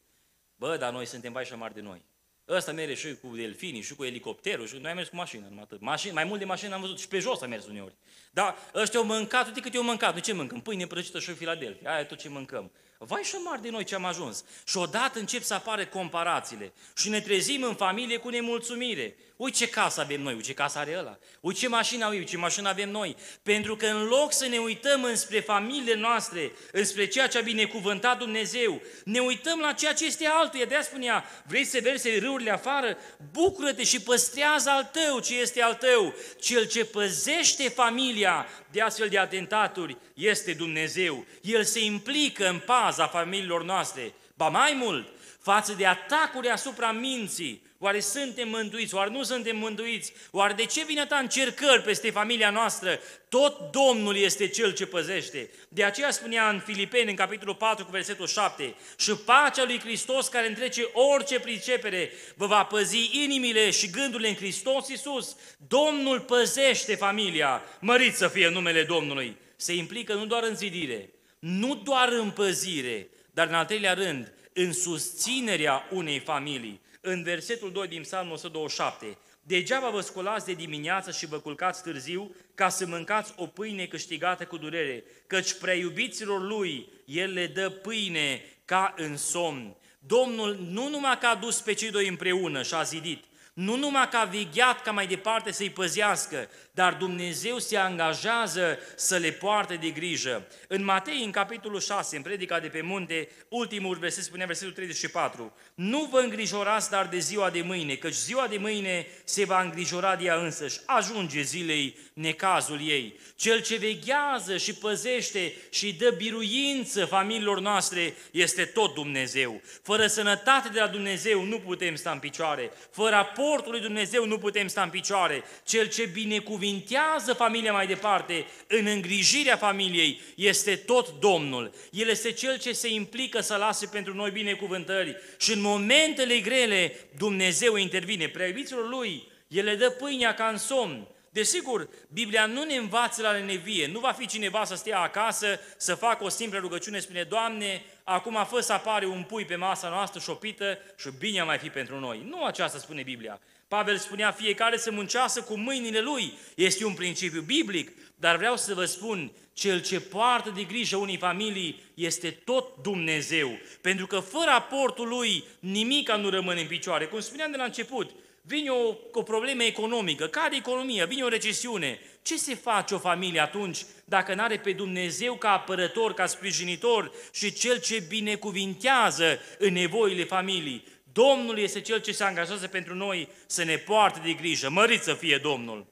Bă, dar noi suntem vai și mari de noi. Ăsta merge și cu delfinii, și cu elicopterul, și noi am mers cu mașina, numai atât. Mașini, mai mult de mașină am văzut și pe jos am mers uneori. Dar ăștia au mâncat, uite cât eu mâncat, noi ce mâncăm? Pâine prăjită și Filadelfia, aia e tot ce mâncăm. Vai și mari de noi ce am ajuns. Și odată încep să apară comparațiile și ne trezim în familie cu nemulțumire. Uite ce casă avem noi, uite ce casă are ăla, uite ce mașină au ce mașină avem noi. Pentru că în loc să ne uităm înspre familiile noastre, înspre ceea ce a binecuvântat Dumnezeu, ne uităm la ceea ce este altuia. De-aia spunea, vrei să verse râurile afară? Bucură-te și păstrează al tău ce este al tău. Cel ce păzește familia de astfel de atentaturi este Dumnezeu. El se implică în paza familiilor noastre. Ba mai mult, față de atacuri asupra minții, Oare suntem mântuiți? Oare nu suntem mântuiți? Oare de ce vine ta încercări peste familia noastră? Tot Domnul este Cel ce păzește. De aceea spunea în Filipeni, în capitolul 4, cu versetul 7, și pacea lui Hristos care întrece orice pricepere, vă va păzi inimile și gândurile în Hristos Iisus. Domnul păzește familia. Mărit să fie numele Domnului. Se implică nu doar în zidire, nu doar în păzire, dar în al treilea rând, în susținerea unei familii în versetul 2 din Psalmul 127. Degeaba vă scolați de dimineață și vă culcați târziu ca să mâncați o pâine câștigată cu durere, căci preiubiților lui el le dă pâine ca în somn. Domnul nu numai că a dus pe cei doi împreună și a zidit, Nu numai că a vegheat ca mai departe să-i păzească, dar Dumnezeu se angajează să le poarte de grijă. În Matei, în capitolul 6, în predica de pe munte, ultimul verset spunea versetul 34, Nu vă îngrijorați dar de ziua de mâine, căci ziua de mâine se va îngrijora de ea însăși. Ajunge zilei necazul ei. Cel ce veghează și păzește și dă biruință familiilor noastre este tot Dumnezeu. Fără sănătate de la Dumnezeu nu putem sta în picioare. Fără aportul lui Dumnezeu nu putem sta în picioare. Cel ce binecuvântează încuvintează familia mai departe în îngrijirea familiei este tot Domnul. El este Cel ce se implică să lase pentru noi binecuvântări și în momentele grele Dumnezeu intervine. Preiubiților Lui, El le dă pâinea ca în somn. Desigur, Biblia nu ne învață la lenevie. Nu va fi cineva să stea acasă, să facă o simplă rugăciune, spune, Doamne, acum a fost să apare un pui pe masa noastră șopită și bine mai fi pentru noi. Nu aceasta spune Biblia. Pavel spunea fiecare să muncească cu mâinile lui. Este un principiu biblic, dar vreau să vă spun, cel ce poartă de grijă unei familii este tot Dumnezeu. Pentru că fără aportul lui nimica nu rămâne în picioare. Cum spuneam de la început, vine o, o problemă economică, cade economia, vine o recesiune. Ce se face o familie atunci dacă nu are pe Dumnezeu ca apărător, ca sprijinitor și cel ce binecuvintează în nevoile familiei? Domnul este Cel ce se angajează pentru noi să ne poarte de grijă. Mărit să fie Domnul!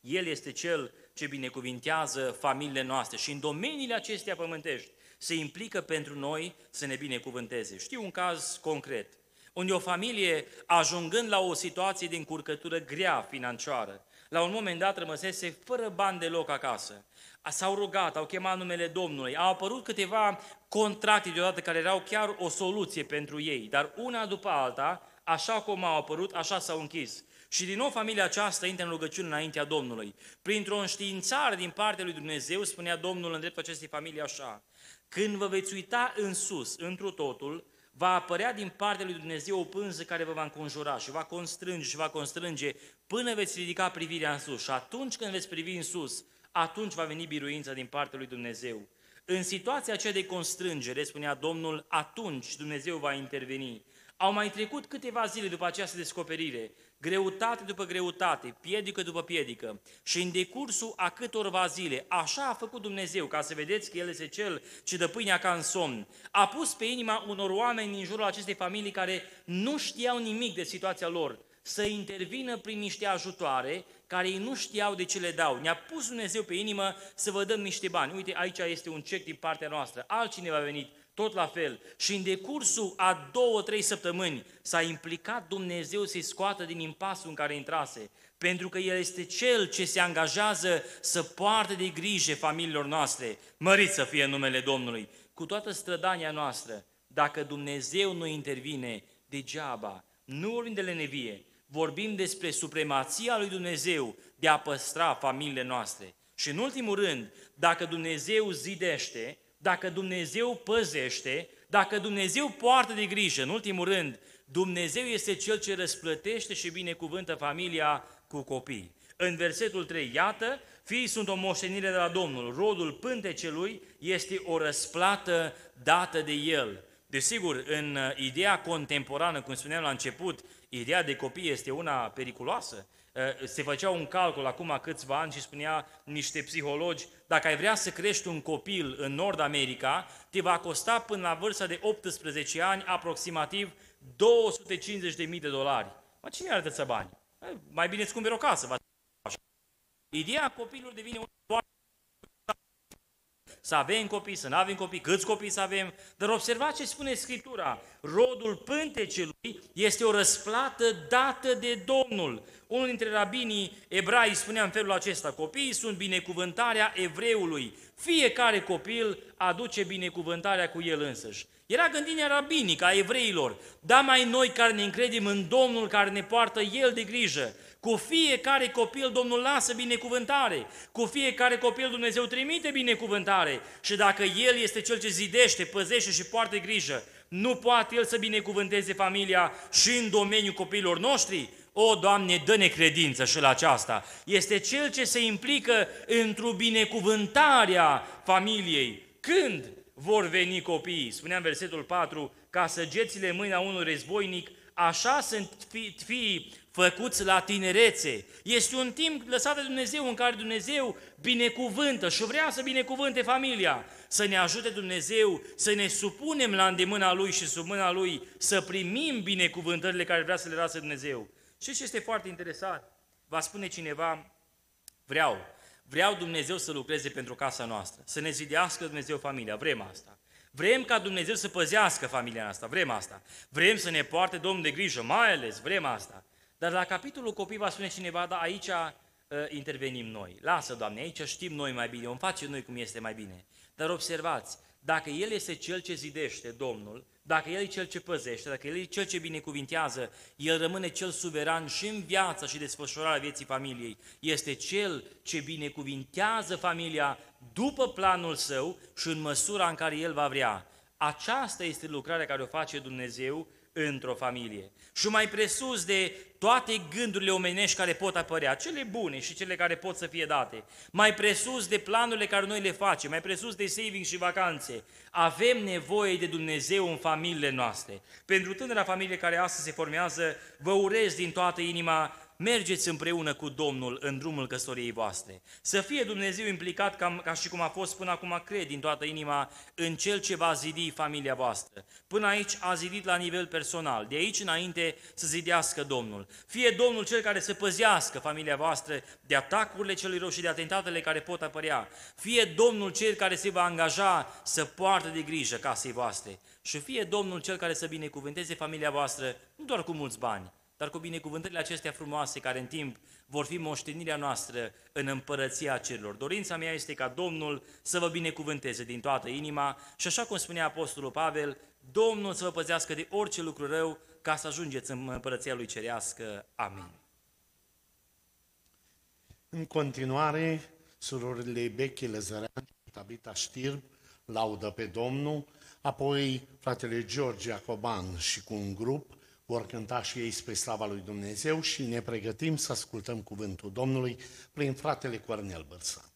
El este Cel ce binecuvintează familiile noastre și în domeniile acestea pământești se implică pentru noi să ne binecuvânteze. Știu un caz concret, unde o familie, ajungând la o situație de încurcătură grea financiară, la un moment dat rămăsese fără bani deloc acasă. S-au rugat, au chemat numele Domnului, au apărut câteva contracte deodată care erau chiar o soluție pentru ei, dar una după alta, așa cum au apărut, așa s-au închis. Și din nou familia aceasta intră în rugăciune înaintea Domnului. Printr-o înștiințare din partea lui Dumnezeu, spunea Domnul în dreptul acestei familii așa, când vă veți uita în sus, întru totul, va apărea din partea lui Dumnezeu o pânză care vă va înconjura și va constrânge și va constrânge până veți ridica privirea în sus. Și atunci când veți privi în sus, atunci va veni biruința din partea lui Dumnezeu. În situația aceea de constrângere, spunea Domnul, atunci Dumnezeu va interveni. Au mai trecut câteva zile după această descoperire, greutate după greutate, piedică după piedică și în decursul a câtorva zile, așa a făcut Dumnezeu, ca să vedeți că El este Cel ce dă pâinea ca în somn, a pus pe inima unor oameni din jurul acestei familii care nu știau nimic de situația lor, să intervină prin niște ajutoare care ei nu știau de ce le dau. Ne-a pus Dumnezeu pe inimă să vă dăm niște bani. Uite, aici este un cec din partea noastră. Altcineva a venit, tot la fel. Și în decursul a două, trei săptămâni s-a implicat Dumnezeu să-i scoată din impasul în care intrase. Pentru că El este Cel ce se angajează să poarte de grijă familiilor noastre. Mărit să fie numele Domnului. Cu toată strădania noastră, dacă Dumnezeu nu intervine, degeaba. Nu vorbim de lenevie, vorbim despre supremația lui Dumnezeu de a păstra familiile noastre. Și în ultimul rând, dacă Dumnezeu zidește, dacă Dumnezeu păzește, dacă Dumnezeu poartă de grijă, în ultimul rând, Dumnezeu este Cel ce răsplătește și binecuvântă familia cu copii. În versetul 3, iată, fiii sunt o moștenire de la Domnul, rodul pântecelui este o răsplată dată de El. Desigur, în uh, ideea contemporană, cum spuneam la început, ideea de copii este una periculoasă. Uh, se făcea un calcul acum câțiva ani și spunea niște psihologi, dacă ai vrea să crești un copil în Nord America, te va costa până la vârsta de 18 ani aproximativ 250.000 de dolari. Mă, cine are să bani? Uh, mai bine îți cumperi o casă. Ideea copilului devine foarte să avem copii, să nu avem copii, câți copii să avem, dar observați ce spune Scriptura. Rodul pântecelui este o răsplată dată de Domnul. Unul dintre rabinii ebrai spunea în felul acesta, copiii sunt binecuvântarea evreului. Fiecare copil aduce binecuvântarea cu el însăși. Era gândirea rabinică a evreilor, da mai noi care ne încredem în Domnul care ne poartă El de grijă. Cu fiecare copil Domnul lasă binecuvântare, cu fiecare copil Dumnezeu trimite binecuvântare și dacă El este Cel ce zidește, păzește și poartă grijă, nu poate El să binecuvânteze familia și în domeniul copiilor noștri? O, Doamne, dă-ne credință și la aceasta. Este Cel ce se implică într-o binecuvântarea familiei. Când vor veni copiii? Spuneam versetul 4, ca săgețile mâina unui războinic așa sunt fi, fi făcuți la tinerețe. Este un timp lăsat de Dumnezeu în care Dumnezeu binecuvântă și vrea să binecuvânte familia. Să ne ajute Dumnezeu să ne supunem la îndemâna Lui și sub mâna Lui să primim binecuvântările care vrea să le lasă Dumnezeu. Și ce este foarte interesant? Va spune cineva, vreau, vreau Dumnezeu să lucreze pentru casa noastră, să ne zidească Dumnezeu familia, vrem asta. Vrem ca Dumnezeu să păzească familia noastră, vrem asta. Vrem să ne poarte Domnul de grijă, mai ales vrem asta. Dar la capitolul copii va spune cineva, da, aici uh, intervenim noi. Lasă, Doamne, aici știm noi mai bine, vom face noi cum este mai bine. Dar observați, dacă El este Cel ce zidește, Domnul, dacă El e Cel ce păzește, dacă El e Cel ce binecuvintează, El rămâne Cel suveran și în viața și desfășurarea vieții familiei. Este Cel ce binecuvintează familia după planul Său și în măsura în care El va vrea. Aceasta este lucrarea care o face Dumnezeu într-o familie. Și mai presus de toate gândurile omenești care pot apărea, cele bune și cele care pot să fie date, mai presus de planurile care noi le facem, mai presus de saving și vacanțe, avem nevoie de Dumnezeu în familiile noastre. Pentru tânăra familie care astăzi se formează, vă urez din toată inima mergeți împreună cu Domnul în drumul căsătoriei voastre. Să fie Dumnezeu implicat ca, ca și cum a fost până acum, cred din toată inima, în Cel ce va zidi familia voastră. Până aici a zidit la nivel personal, de aici înainte să zidească Domnul. Fie Domnul Cel care să păzească familia voastră de atacurile celui rău și de atentatele care pot apărea. Fie Domnul Cel care se va angaja să poartă de grijă casei voastre. Și fie Domnul Cel care să binecuvânteze familia voastră, nu doar cu mulți bani, dar cu binecuvântările acestea frumoase care în timp vor fi moștenirea noastră în împărăția cerilor. Dorința mea este ca Domnul să vă binecuvânteze din toată inima și așa cum spunea Apostolul Pavel, Domnul să vă păzească de orice lucru rău ca să ajungeți în împărăția Lui Cerească. Amin. În continuare, surorile Beche Lăzărean și Tabita Știrb laudă pe Domnul, apoi fratele George Acoban și cu un grup vor cânta și ei spre slava lui Dumnezeu și ne pregătim să ascultăm cuvântul Domnului prin fratele Cornel Bărsan.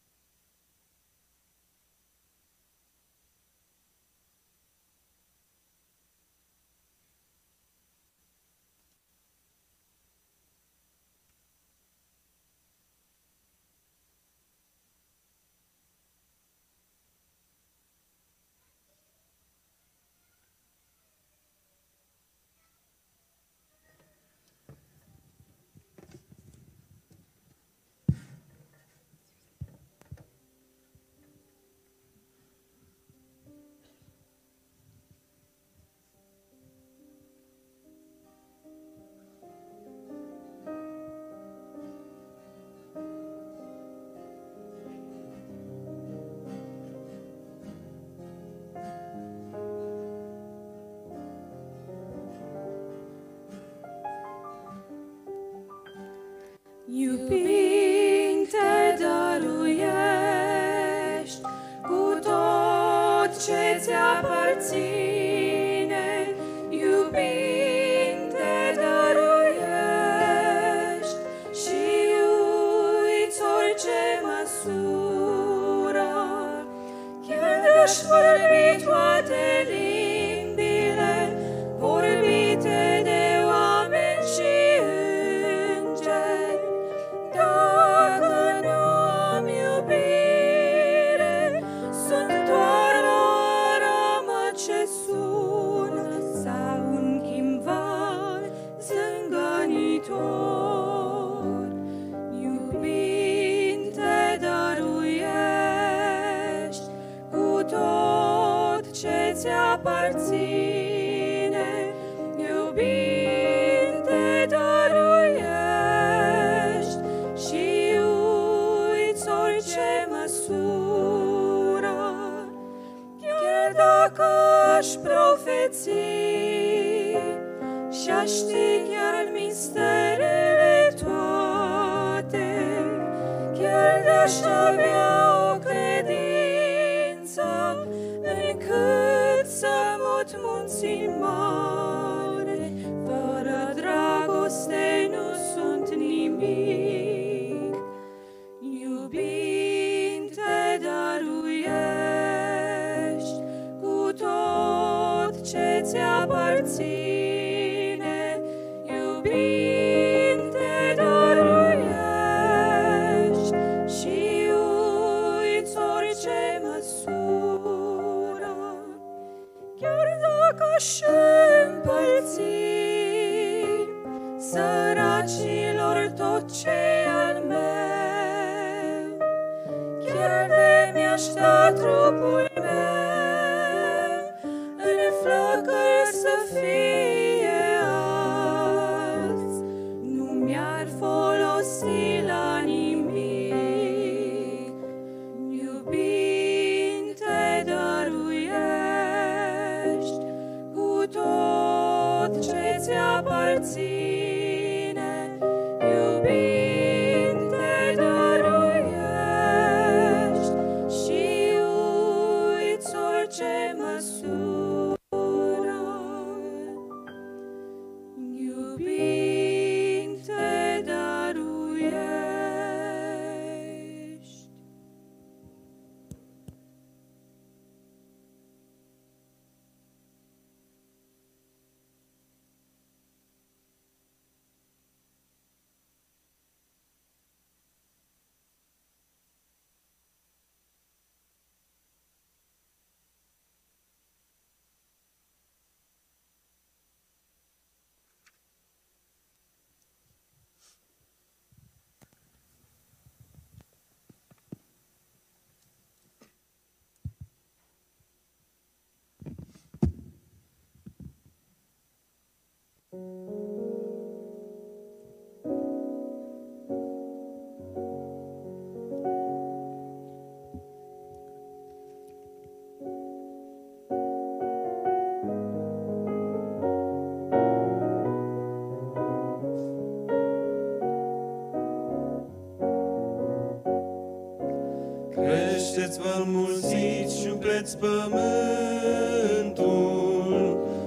Creșteți, vă mulțiți și umpleți pământul,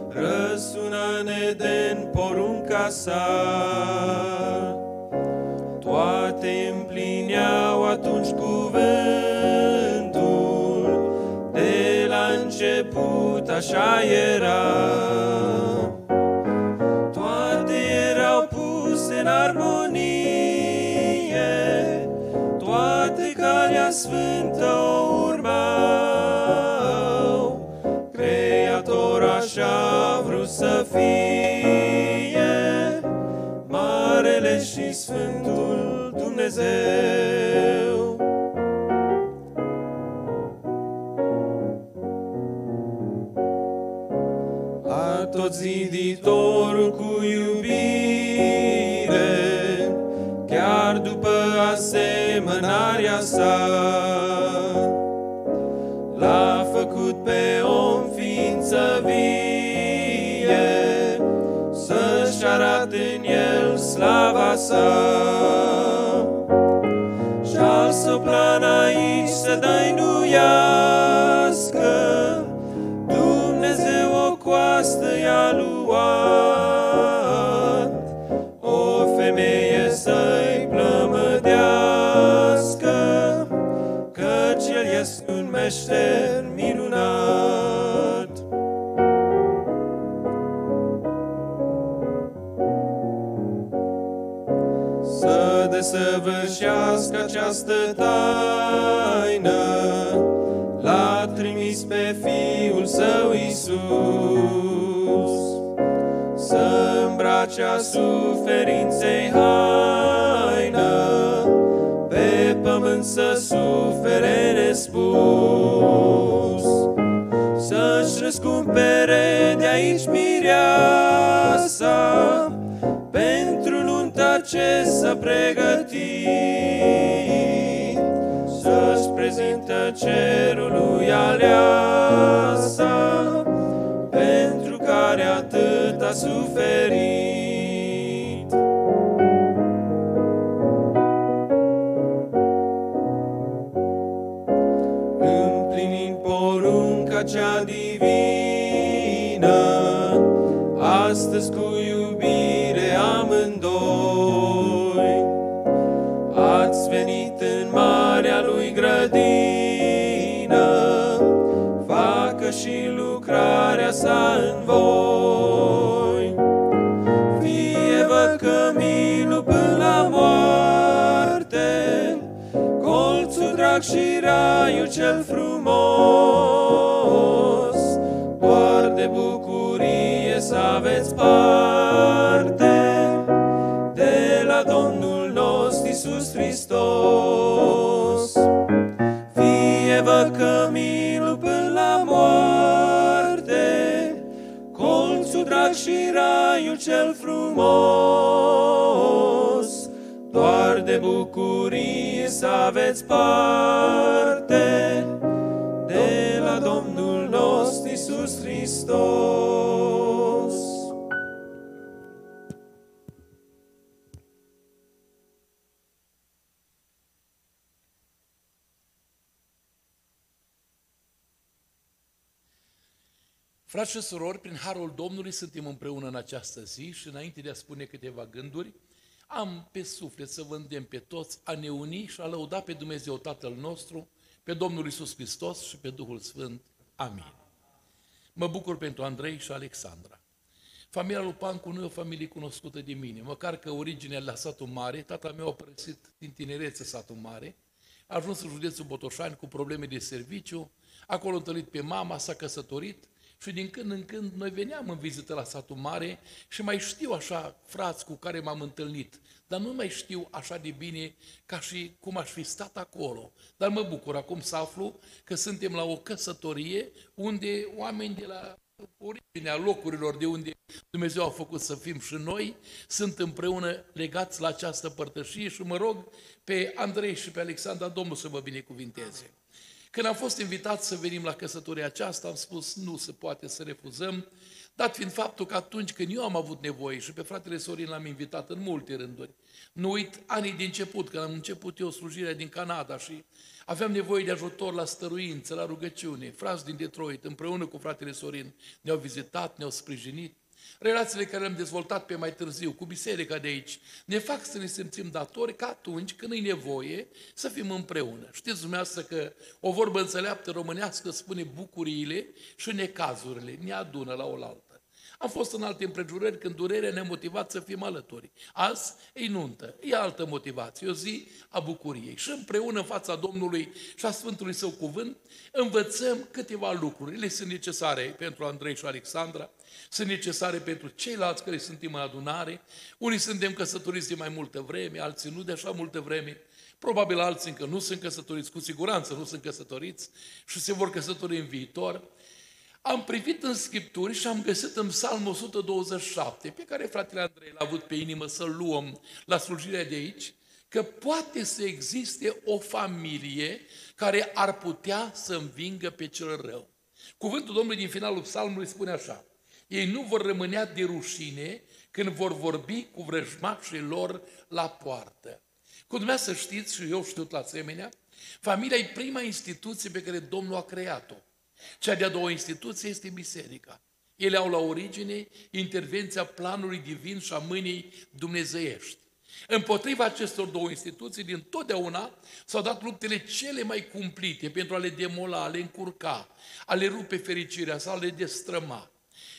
răsună-ne de porunca sa. Toate împlineau atunci cuvântul, de la început așa era. Toate erau puse în armonie, toate calea sfântă Dumnezeu. A tot ziditorul cu iubire, chiar după asemănarea sa. L-a făcut pe om ființă vie, să-și arate în el slava sa. Să dăinuiască, Dumnezeu o coastă i-a luat, o femeie să-i plămădească, căci el este un meșter minunat. Să desăvârșească această taină, suferinței haină, Pe pământ să sufere nespus, Să-și răscumpere de aici mireasa, pentru nunta ce s-a pregătit, să-și prezintă cerului aleasa, pentru care atât a colțul drag și raiul cel frumos, doar de bucurie să aveți parte de la Domnul nostru Iisus Hristos. Frați și surori, prin Harul Domnului suntem împreună în această zi și înainte de a spune câteva gânduri, am pe suflet să vă îndemn pe toți a ne uni și a lăuda pe Dumnezeu Tatăl nostru, pe Domnul Isus Hristos și pe Duhul Sfânt. Amin. Mă bucur pentru Andrei și Alexandra. Familia lui Pancu nu e o familie cunoscută de mine, măcar că originea la satul mare, tata meu a părăsit din tinerețe satul mare, a ajuns în județul Botoșani cu probleme de serviciu, acolo a întâlnit pe mama, s-a căsătorit și din când în când noi veneam în vizită la satul mare și mai știu așa frați cu care m-am întâlnit, dar nu mai știu așa de bine ca și cum aș fi stat acolo. Dar mă bucur acum să aflu că suntem la o căsătorie unde oameni de la originea locurilor de unde Dumnezeu a făcut să fim și noi, sunt împreună legați la această părtășie și mă rog pe Andrei și pe Alexandra, Domnul să vă binecuvinteze. Când am fost invitat să venim la căsătoria aceasta, am spus nu se poate să refuzăm, dat fiind faptul că atunci când eu am avut nevoie și pe fratele Sorin l-am invitat în multe rânduri, nu uit anii din început, când am început eu slujirea din Canada și aveam nevoie de ajutor la stăruință, la rugăciune, frați din Detroit, împreună cu fratele Sorin, ne-au vizitat, ne-au sprijinit, Relațiile care le-am dezvoltat pe mai târziu cu biserica de aici ne fac să ne simțim datori ca atunci când e nevoie să fim împreună. Știți dumneavoastră că o vorbă înțeleaptă românească spune bucuriile și necazurile ne adună la oaltă. Am fost în alte împrejurări când durerea ne-a motivat să fim alături. Azi e nuntă, e altă motivație, o zi a bucuriei. Și împreună în fața Domnului și a Sfântului Său Cuvânt învățăm câteva lucruri. Ele sunt necesare pentru Andrei și Alexandra, sunt necesare pentru ceilalți care suntem în adunare. Unii suntem căsătoriți de mai multă vreme, alții nu de așa multă vreme. Probabil alții încă nu sunt căsătoriți, cu siguranță nu sunt căsătoriți și se vor căsători în viitor. Am privit în Scripturi și am găsit în Psalmul 127, pe care fratele Andrei l-a avut pe inimă să-l luăm la slujirea de aici, că poate să existe o familie care ar putea să învingă pe cel rău. Cuvântul Domnului din finalul psalmului spune așa, ei nu vor rămânea de rușine când vor vorbi cu vrăjmașii lor la poartă. Cu dumneavoastră știți, și eu știu la asemenea, familia e prima instituție pe care Domnul a creat-o. Cea de-a doua instituție este biserica. Ele au la origine intervenția planului divin și a mâinii dumnezeiești. Împotriva acestor două instituții, din totdeauna s-au dat luptele cele mai cumplite pentru a le demola, a le încurca, a le rupe fericirea sau a le destrăma.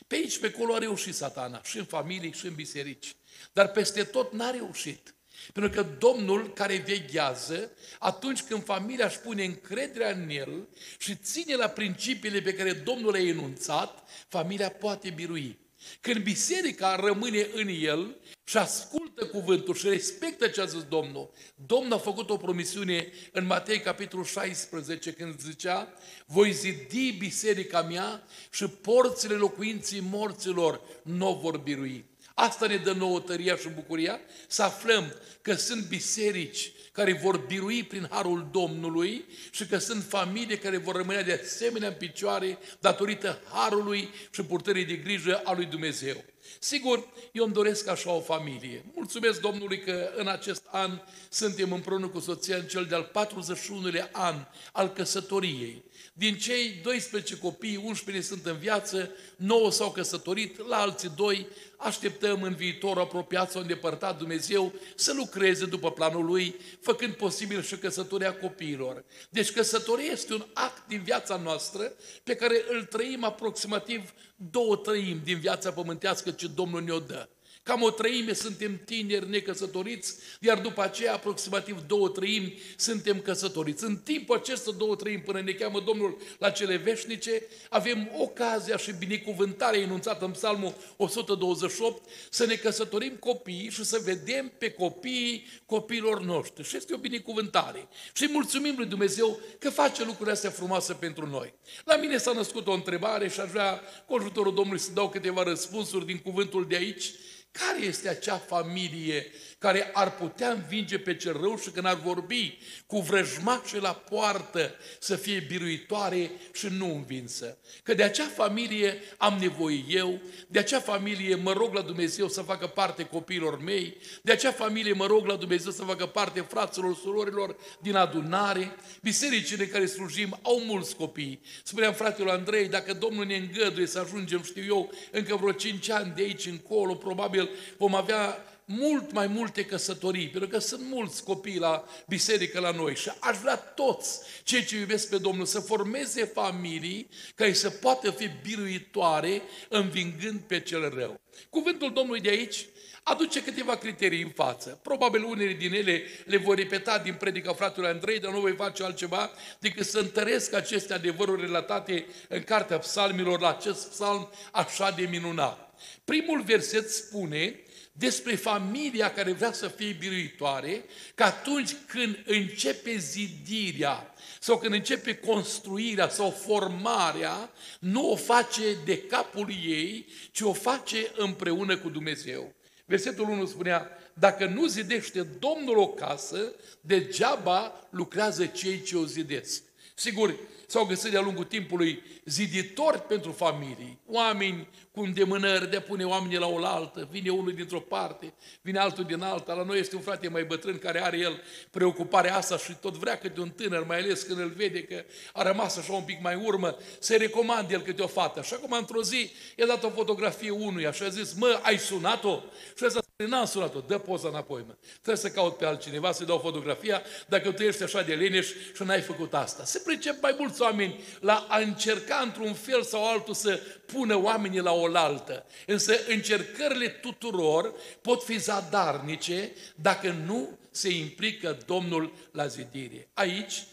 Pe aici, pe acolo a reușit satana, și în familii, și în biserici. Dar peste tot n-a reușit. Pentru că Domnul care veghează, atunci când familia își pune încrederea în El și ține la principiile pe care Domnul le-a enunțat, familia poate birui. Când biserica rămâne în el și ascultă cuvântul și respectă ce a zis Domnul, Domnul a făcut o promisiune în Matei capitolul 16 când zicea voi zidi biserica mea și porțile locuinții morților nu o vor birui. Asta ne dă nouă tăria și bucuria să aflăm că sunt biserici care vor birui prin harul Domnului și că sunt familii care vor rămâne de asemenea în picioare datorită harului și purtării de grijă a lui Dumnezeu. Sigur, eu îmi doresc așa o familie. Mulțumesc Domnului că în acest an suntem împreună cu soția în cel de-al 41-lea an al căsătoriei. Din cei 12 copii, 11 sunt în viață, 9 s-au căsătorit, la alții doi așteptăm în viitor apropiat sau îndepărtat Dumnezeu să lucreze după planul Lui, făcând posibil și căsătoria copiilor. Deci căsătoria este un act din viața noastră pe care îl trăim aproximativ două trăimi din viața pământească ce Domnul ne-o dă. Cam o treime suntem tineri necăsătoriți, iar după aceea aproximativ două treimi suntem căsătoriți. În timpul acestor două treimi, până ne cheamă Domnul la cele veșnice, avem ocazia și binecuvântarea enunțată în Psalmul 128 să ne căsătorim copiii și să vedem pe copiii copiilor noștri. Și este o binecuvântare. Și mulțumim lui Dumnezeu că face lucrurile astea frumoase pentru noi. La mine s-a născut o întrebare și aș vrea cu ajutorul Domnului să dau câteva răspunsuri din cuvântul de aici care este acea familie care ar putea învinge pe cel rău și când ar vorbi cu vrăjmașe la poartă să fie biruitoare și nu învinsă? Că de acea familie am nevoie eu, de acea familie mă rog la Dumnezeu să facă parte copiilor mei, de acea familie mă rog la Dumnezeu să facă parte fraților, surorilor din adunare, bisericile în care slujim au mulți copii. Spuneam fratelor Andrei, dacă Domnul ne îngăduie să ajungem, știu eu, încă vreo 5 ani de aici încolo, probabil vom avea mult mai multe căsătorii, pentru că sunt mulți copii la biserică la noi și aș vrea toți cei ce iubesc pe Domnul să formeze familii care să poată fi biruitoare învingând pe cel rău. Cuvântul Domnului de aici aduce câteva criterii în față. Probabil unele din ele le voi repeta din predica fratelui Andrei, dar nu voi face altceva decât să întăresc aceste adevăruri relatate în Cartea Psalmilor la acest psalm așa de minunat. Primul verset spune despre familia care vrea să fie biruitoare, că atunci când începe zidirea sau când începe construirea sau formarea, nu o face de capul ei, ci o face împreună cu Dumnezeu. Versetul 1 spunea, dacă nu zidește Domnul o casă, degeaba lucrează cei ce o zidesc. Sigur, s-au găsit de-a lungul timpului ziditori pentru familii, oameni cu îndemânări de a pune oamenii la oaltă, vine unul dintr-o parte, vine altul din alta, la noi este un frate mai bătrân care are el preocuparea asta și tot vrea câte un tânăr, mai ales când îl vede că a rămas așa un pic mai urmă, să recomand el câte o fată. Și acum într-o zi i-a dat o fotografie unuia și a zis, mă, ai sunat-o? Și ăsta N-am sunat-o, dă poza înapoi, mă. Trebuie să caut pe altcineva, să-i dau fotografia, dacă tu ești așa de leneș și n-ai făcut asta. Se pricep mai mulți oameni la a încerca într-un fel sau altul să pună oamenii la oaltă. Însă încercările tuturor pot fi zadarnice dacă nu se implică Domnul la zidire. Aici,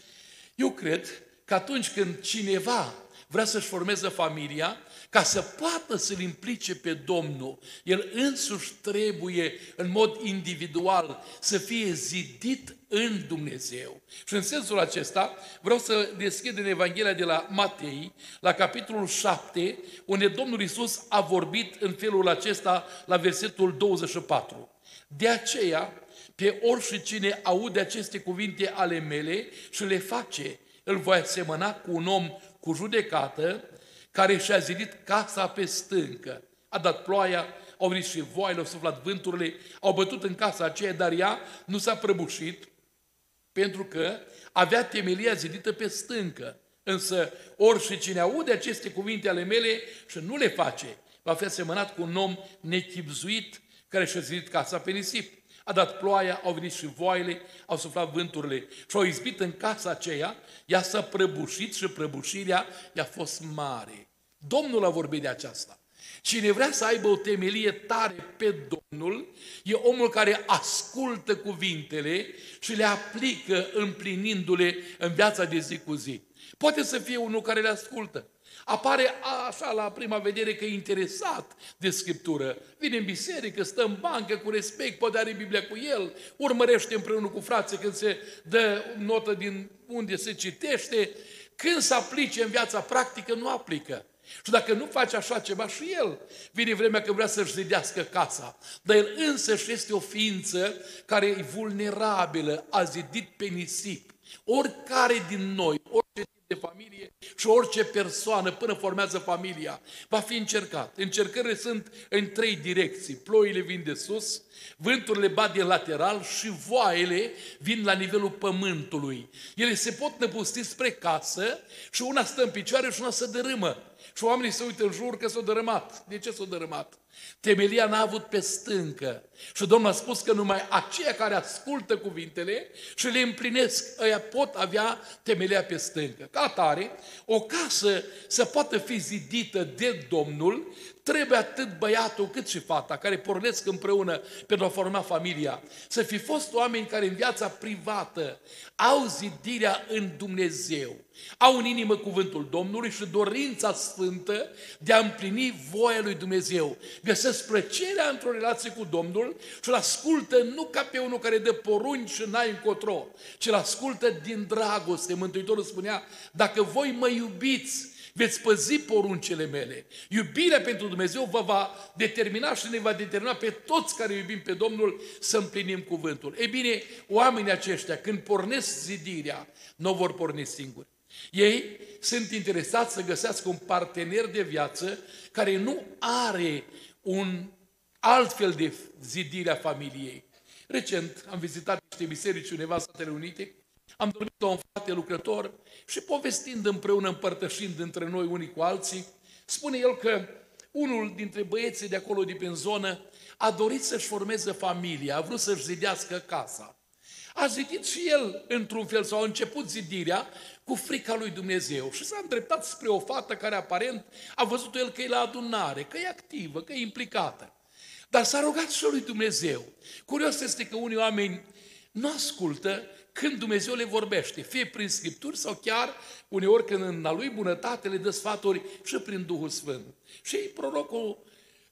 eu cred că atunci când cineva vrea să-și formeze familia, ca să poată să-L implice pe Domnul, El însuși trebuie în mod individual să fie zidit în Dumnezeu. Și în sensul acesta vreau să deschid în Evanghelia de la Matei, la capitolul 7, unde Domnul Isus a vorbit în felul acesta la versetul 24. De aceea, pe orice cine aude aceste cuvinte ale mele și le face, îl voi asemăna cu un om cu judecată care și-a zidit casa pe stâncă. A dat ploaia, au venit și voile, au suflat vânturile, au bătut în casa aceea, dar ea nu s-a prăbușit pentru că avea temelia zidită pe stâncă. Însă orice cine aude aceste cuvinte ale mele și nu le face, va fi asemănat cu un om nechipzuit care și-a zidit casa pe nisip. A dat ploaia, au venit și voile, au suflat vânturile și au izbit în casa aceea, ea s-a prăbușit și prăbușirea i-a fost mare. Domnul a vorbit de aceasta. Cine vrea să aibă o temelie tare pe Domnul, e omul care ascultă cuvintele și le aplică împlinindu-le în viața de zi cu zi. Poate să fie unul care le ascultă, apare așa la prima vedere că e interesat de Scriptură. Vine în biserică, stă în bancă cu respect, poate are Biblia cu el, urmărește împreună cu frații când se dă notă din unde se citește. Când se aplice în viața practică, nu aplică. Și dacă nu face așa ceva și el, vine vremea că vrea să-și zidească casa. Dar el însăși este o ființă care e vulnerabilă, a zidit pe nisip. Oricare din noi, orice de familie și orice persoană până formează familia va fi încercat. Încercările sunt în trei direcții. Ploile vin de sus, vânturile bat din lateral și voaiele vin la nivelul pământului. Ele se pot năpusti spre casă și una stă în picioare și una se dărâmă. Și oamenii se uită în jur că s-au dărâmat. De ce s-au dărâmat? Temelia n-a avut pe stâncă. Și Domnul a spus că numai aceia care ascultă cuvintele și le împlinesc, ăia pot avea temelia pe stâncă. Ca atare, o casă să poată fi zidită de Domnul, Trebuie atât băiatul cât și fata care pornesc împreună pentru a forma familia. Să fi fost oameni care în viața privată au zidirea în Dumnezeu. Au în inimă cuvântul Domnului și dorința sfântă de a împlini voia lui Dumnezeu. Găsesc plăcerea într-o relație cu Domnul și îl ascultă nu ca pe unul care dă porunci și n-ai încotro, ci îl ascultă din dragoste. Mântuitorul spunea, dacă voi mă iubiți, veți păzi poruncele mele. Iubirea pentru Dumnezeu vă va determina și ne va determina pe toți care iubim pe Domnul să împlinim cuvântul. Ei bine, oamenii aceștia, când pornesc zidirea, nu vor porni singuri. Ei sunt interesați să găsească un partener de viață care nu are un altfel de zidire a familiei. Recent am vizitat niște biserici undeva în Statele Unite, am dormit la un frate lucrător și povestind împreună, împărtășind între noi unii cu alții, spune el că unul dintre băieții de acolo, de pe zonă, a dorit să-și formeze familia, a vrut să-și zidească casa. A zidit și el, într-un fel, sau a început zidirea cu frica lui Dumnezeu și s-a îndreptat spre o fată care aparent a văzut el că e la adunare, că e activă, că e implicată. Dar s-a rugat și lui Dumnezeu. Curios este că unii oameni nu ascultă când Dumnezeu le vorbește, fie prin Scripturi sau chiar uneori când în a lui bunătate le dă sfaturi și prin Duhul Sfânt. Și prorocul,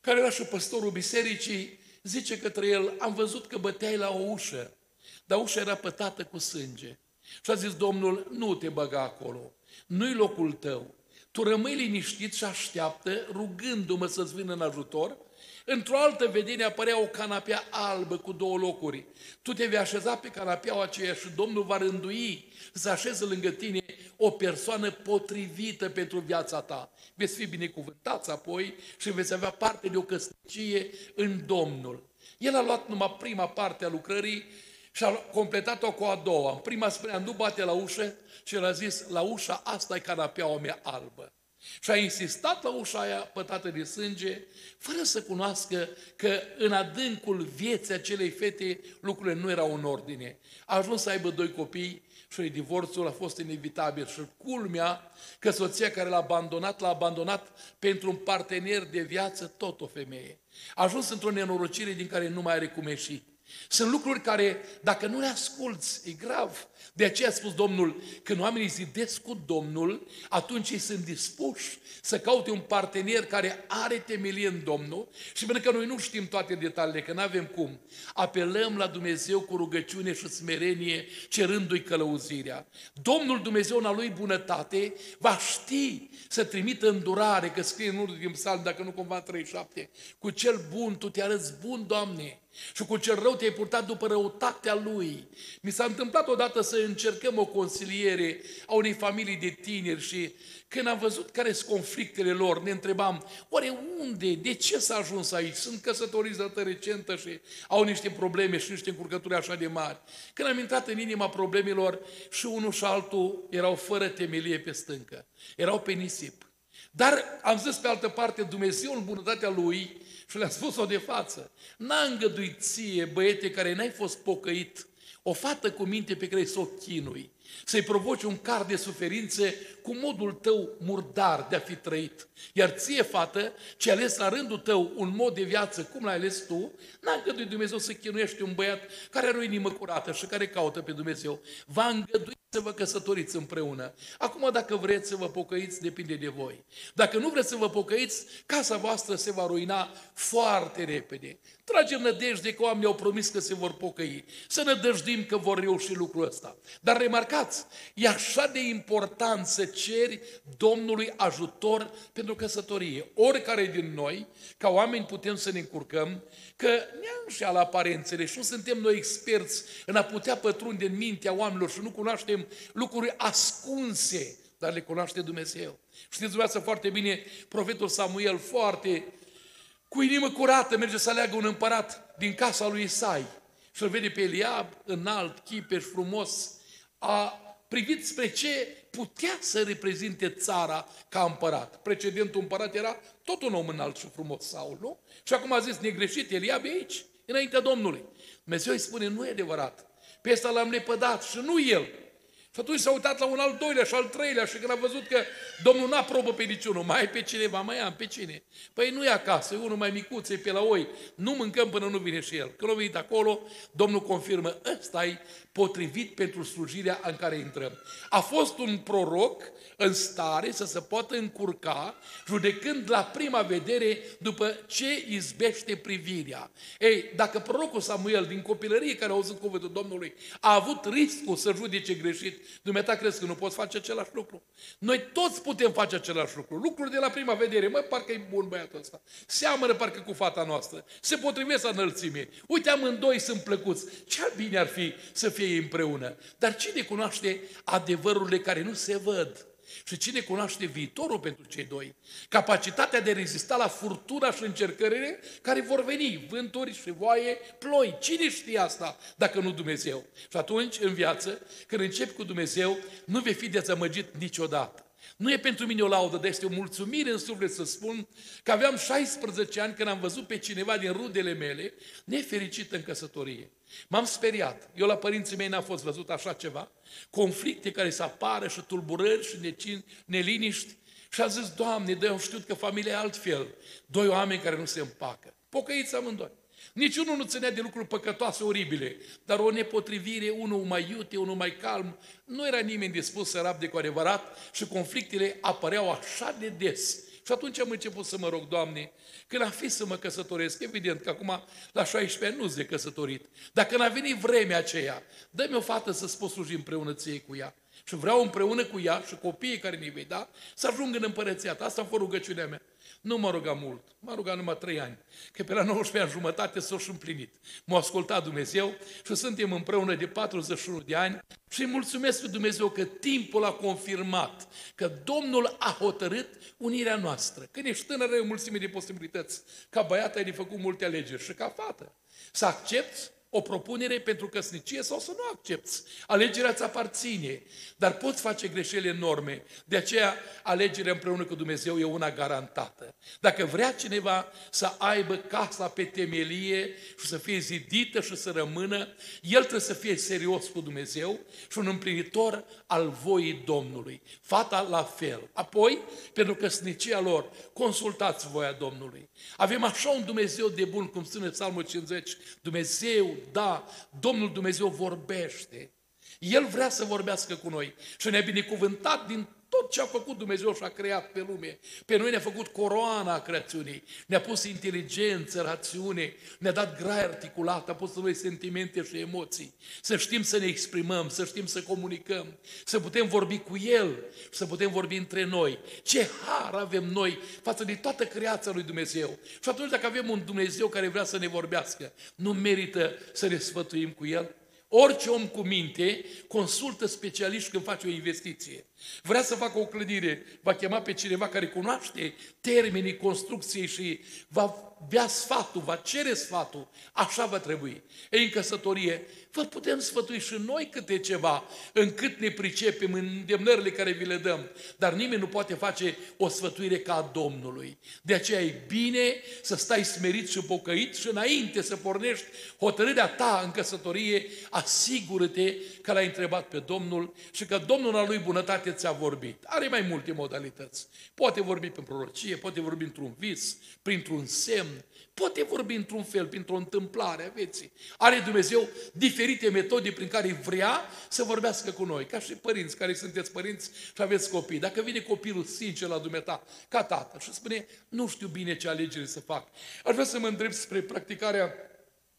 care era și păstorul bisericii, zice către el, am văzut că băteai la o ușă, dar ușa era pătată cu sânge. Și a zis Domnul, nu te băga acolo, nu-i locul tău. Tu rămâi liniștit și așteaptă, rugându-mă să-ți vină în ajutor, Într-o altă vedere apărea o canapea albă cu două locuri. Tu te vei așeza pe canapeaua aceea și Domnul va rândui să așeze lângă tine o persoană potrivită pentru viața ta. Veți fi binecuvântați apoi și veți avea parte de o căsnicie în Domnul. El a luat numai prima parte a lucrării și a completat-o cu a doua. În prima spunea, nu bate la ușă și el a zis, la ușa asta e canapeaua mea albă. Și a insistat la ușa aia pătată de sânge, fără să cunoască că în adâncul vieții acelei fete lucrurile nu erau în ordine. A ajuns să aibă doi copii și divorțul a fost inevitabil. Și culmea că soția care l-a abandonat, l-a abandonat pentru un partener de viață, tot o femeie. A ajuns într-o nenorocire din care nu mai are cum ieși. Sunt lucruri care, dacă nu le asculți, e grav. De aceea a spus Domnul, când oamenii zidesc cu Domnul, atunci ei sunt dispuși să caute un partener care are temelie în Domnul și pentru că noi nu știm toate detaliile, că nu avem cum, apelăm la Dumnezeu cu rugăciune și smerenie, cerându-i călăuzirea. Domnul Dumnezeu, în a lui bunătate, va ști să trimită îndurare, că scrie în urmă din psalm, dacă nu cumva 37, cu cel bun tu te arăți bun, Doamne, și cu cel rău te-ai purtat după răutatea lui. Mi s-a întâmplat odată să încercăm o consiliere a unei familii de tineri și când am văzut care sunt conflictele lor, ne întrebam, oare unde, de ce s-a ajuns aici? Sunt căsătoriți dată recentă și au niște probleme și niște încurcături așa de mari. Când am intrat în inima problemelor și unul și altul erau fără temelie pe stâncă, erau pe nisip. Dar am zis pe altă parte, Dumnezeu în bunătatea Lui și le-a spus-o de față. N-a îngăduit ție, băiete, care n-ai fost pocăit, o fată cu minte pe care să o chinui, să-i provoci un car de suferințe cu modul tău murdar de a fi trăit. Iar ție, fată, ce ales la rândul tău un mod de viață, cum l-ai ales tu, n-a îngăduit Dumnezeu să chinuiești un băiat care are o inimă curată și care caută pe Dumnezeu. Va îngădui să vă căsătoriți împreună. Acum, dacă vreți să vă pocăiți, depinde de voi. Dacă nu vreți să vă pocăiți, casa voastră se va ruina foarte repede. Tragem nădejde că oamenii au promis că se vor pocăi. Să ne dăjdim că vor reuși lucrul ăsta. Dar remarcați, e așa de important să ceri Domnului ajutor pentru căsătorie. Oricare din noi, ca oameni, putem să ne încurcăm că ne înșeală aparențele și nu suntem noi experți în a putea pătrunde în mintea oamenilor și nu cunoaștem lucruri ascunse, dar le cunoaște Dumnezeu. Știți dumneavoastră foarte bine, profetul Samuel foarte cu inimă curată merge să aleagă un împărat din casa lui Isai și îl vede pe Eliab înalt, chipeș, frumos, a privit spre ce putea să reprezinte țara ca împărat. Precedentul împărat era tot un om înalt și frumos, Saul, nu? Și acum a zis, negreșit, Eliab e aici, înaintea Domnului. Dumnezeu îi spune, nu e adevărat. Pe ăsta l-am lepădat și nu el. Și atunci s-a uitat la un al doilea și al treilea și când a văzut că Domnul n-a probă pe niciunul, mai ai pe cineva, mai am pe cine? Păi nu e acasă, e unul mai micuț, e pe la oi, nu mâncăm până nu vine și el. Când a venit acolo, Domnul confirmă, ăsta e potrivit pentru slujirea în care intrăm. A fost un proroc în stare să se poată încurca, judecând la prima vedere după ce izbește privirea. Ei, dacă prorocul Samuel din copilărie care a auzit cuvântul Domnului a avut riscul să judece greșit, dumneata crezi că nu poți face același lucru? Noi toți putem face același lucru. Lucruri de la prima vedere, mă, parcă e bun băiatul ăsta. Seamănă parcă cu fata noastră. Se potrivesc la înălțime. Uite, amândoi sunt plăcuți. Ce bine ar fi să fie împreună? Dar cine cunoaște adevărurile care nu se văd? Și cine cunoaște viitorul pentru cei doi? Capacitatea de a rezista la furtuna și încercările care vor veni, vânturi și voie, ploi. Cine știe asta dacă nu Dumnezeu? Și atunci, în viață, când începi cu Dumnezeu, nu vei fi dezamăgit niciodată. Nu e pentru mine o laudă, dar este o mulțumire în suflet să spun că aveam 16 ani când am văzut pe cineva din rudele mele nefericit în căsătorie. M-am speriat. Eu la părinții mei n-a fost văzut așa ceva. Conflicte care să apară și tulburări și neliniști. Și a zis, Doamne, de eu știut că familia e altfel. Doi oameni care nu se împacă. Pocăiți amândoi. Niciunul nu ținea de lucruri păcătoase, oribile, dar o nepotrivire, unul mai iute, unul mai calm. Nu era nimeni dispus să rabde cu adevărat și conflictele apăreau așa de des. Și atunci am început să mă rog, Doamne, când am fi să mă căsătoresc, evident că acum la 16 ani nu-s de căsătorit, dar când a venit vremea aceea, dă-mi o fată să-ți pot sluji împreună ție cu ea. Și vreau împreună cu ea și copiii care ne vei da să ajungă în împărăția ta. Asta a fost rugăciunea mea. Nu mă ruga mult, m-a rugat numai trei ani, că pe la 19 ani jumătate s-o și împlinit. M-a ascultat Dumnezeu și suntem împreună de 41 de ani și îi mulțumesc lui Dumnezeu că timpul a confirmat, că Domnul a hotărât unirea noastră. Când ești tânăr, ai o mulțime de posibilități. Ca băiat ai de făcut multe alegeri și ca fată. Să accepti o propunere pentru căsnicie sau să nu accepti. Alegerea îți aparține, dar poți face greșeli enorme. De aceea, alegerea împreună cu Dumnezeu e una garantată. Dacă vrea cineva să aibă casa pe temelie și să fie zidită și să rămână, el trebuie să fie serios cu Dumnezeu și un împlinitor al voii Domnului. Fata la fel. Apoi, pentru căsnicia lor, consultați voia Domnului. Avem așa un Dumnezeu de bun, cum spune Psalmul 50, Dumnezeu da, Domnul Dumnezeu vorbește. El vrea să vorbească cu noi și ne-a binecuvântat din tot ce a făcut Dumnezeu și a creat pe lume. Pe noi ne-a făcut coroana creațiunii, ne-a pus inteligență, rațiune, ne-a dat grai articulat, a pus în noi sentimente și emoții. Să știm să ne exprimăm, să știm să comunicăm, să putem vorbi cu El și să putem vorbi între noi. Ce har avem noi față de toată creația lui Dumnezeu. Și atunci dacă avem un Dumnezeu care vrea să ne vorbească, nu merită să ne sfătuim cu El? Orice om cu minte consultă specialiști când face o investiție. Vrea să facă o clădire, va chema pe cineva care cunoaște termenii construcției și va bea sfatul, va cere sfatul. Așa va trebui. Ei, în căsătorie, vă putem sfătui și noi câte ceva, încât ne pricepem în îndemnările care vi le dăm. Dar nimeni nu poate face o sfătuire ca a Domnului. De aceea e bine să stai smerit și pocăit și înainte să pornești hotărârea ta în căsătorie, asigură-te că l-ai întrebat pe Domnul și că Domnul la lui bunătate ți-a vorbit. Are mai multe modalități. Poate vorbi prin prorocie, poate vorbi într-un vis, printr-un semn, poate vorbi într-un fel, printr-o întâmplare a vieții. Are Dumnezeu diferite metode prin care vrea să vorbească cu noi, ca și părinți care sunteți părinți și aveți copii. Dacă vine copilul sincer la dumneata, ca tată, și spune, nu știu bine ce alegere să fac. Aș vrea să mă întreb spre practicarea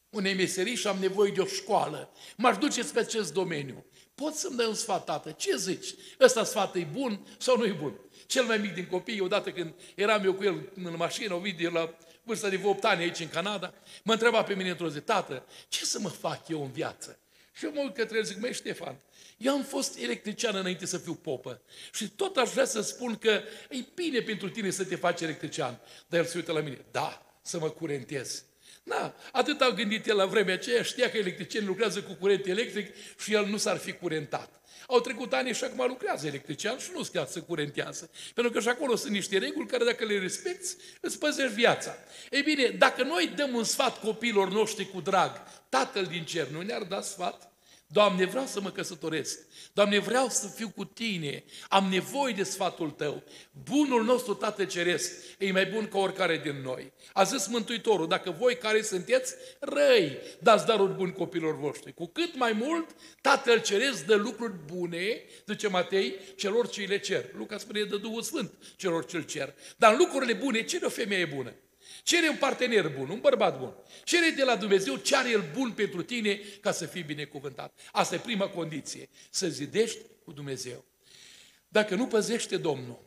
unei meserii și am nevoie de o școală. M-aș duce spre acest domeniu. Poți să-mi dai un sfat, tată? Ce zici? Ăsta sfat e bun sau nu e bun? Cel mai mic din copii, odată când eram eu cu el în mașină, o video la vârsta de 8 ani aici în Canada, mă întreba pe mine într-o zi, tată, ce să mă fac eu în viață? Și eu mă uit către el zic, măi Ștefan, eu am fost electrician înainte să fiu popă și tot aș vrea să spun că e bine pentru tine să te faci electrician. Dar el se uită la mine, da, să mă curentez. Da, atât a gândit el la vremea aceea, știa că electricienii lucrează cu curent electric și el nu s-ar fi curentat. Au trecut ani și acum lucrează electrician și nu-ți chiar să curentează. Pentru că și acolo sunt niște reguli care dacă le respecti, îți păzești viața. Ei bine, dacă noi dăm un sfat copiilor noștri cu drag, Tatăl din cer nu ne-ar da sfat? Doamne, vreau să mă căsătoresc. Doamne, vreau să fiu cu Tine. Am nevoie de sfatul Tău. Bunul nostru Tată Ceresc e mai bun ca oricare din noi. A zis Mântuitorul, dacă voi care sunteți răi, dați daruri buni copilor voștri. Cu cât mai mult, Tatăl Ceresc dă lucruri bune, zice Matei, celor ce le cer. Luca spune, dă Duhul Sfânt celor ce îl cer. Dar în lucrurile bune, cine o femeie bună? Cere un partener bun, un bărbat bun. Cere de la Dumnezeu ce are El bun pentru tine ca să fii binecuvântat. Asta e prima condiție, să zidești cu Dumnezeu. Dacă nu păzește Domnul,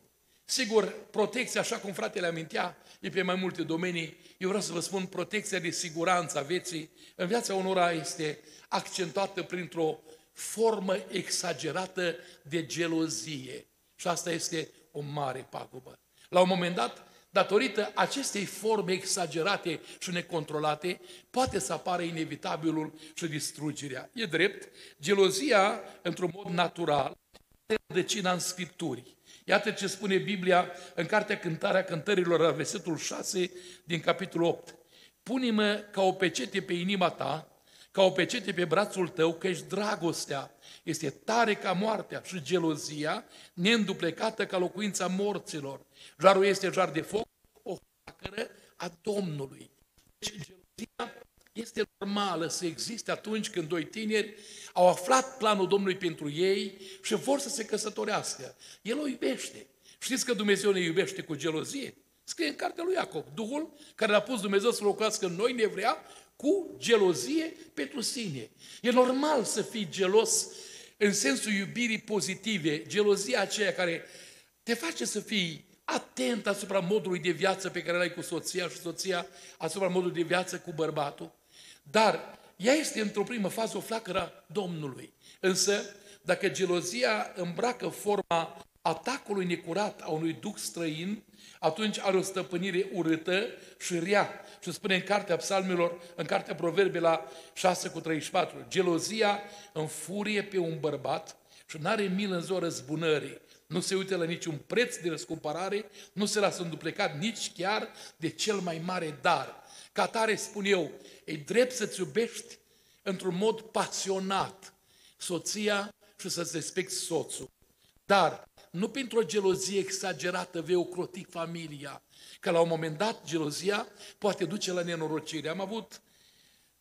sigur, protecția, așa cum fratele amintea, e pe mai multe domenii. Eu vreau să vă spun, protecția de siguranță a vieții în viața unora este accentuată printr-o formă exagerată de gelozie. Și asta este o mare pagubă. La un moment dat, datorită acestei forme exagerate și necontrolate, poate să apară inevitabilul și distrugerea. E drept, gelozia, într-un mod natural, rădăcina în Scripturi. Iată ce spune Biblia în Cartea Cântarea Cântărilor, la versetul 6 din capitolul 8. Pune-mă ca o pecete pe inima ta, ca o pecete pe brațul tău, că ești dragostea. Este tare ca moartea și gelozia, neînduplecată ca locuința morților. Jarul este jar de foc, o flacără a Domnului. Deci gelozia este normală să existe atunci când doi tineri au aflat planul Domnului pentru ei și vor să se căsătorească. El o iubește. Știți că Dumnezeu ne iubește cu gelozie? Scrie în cartea lui Iacob. Duhul care l-a pus Dumnezeu să locuiască în noi ne vrea cu gelozie pentru sine. E normal să fii gelos în sensul iubirii pozitive, gelozia aceea care te face să fii atent asupra modului de viață pe care l-ai cu soția și soția asupra modului de viață cu bărbatul. Dar ea este într-o primă fază o flacără Domnului. Însă, dacă gelozia îmbracă forma atacului necurat a unui duc străin, atunci are o stăpânire urâtă și rea. Și spune în cartea psalmilor, în cartea proverbe la 6 cu 34, gelozia înfurie pe un bărbat și nu are milă în ziua răzbunării. Nu se uită la niciun preț de răscumpărare, nu se lasă înduplecat nici chiar de cel mai mare dar. Ca tare spun eu, e drept să-ți iubești într-un mod pasionat soția și să-ți respecti soțul. Dar nu pentru o gelozie exagerată vei ocroti familia, că la un moment dat gelozia poate duce la nenorocire. Am avut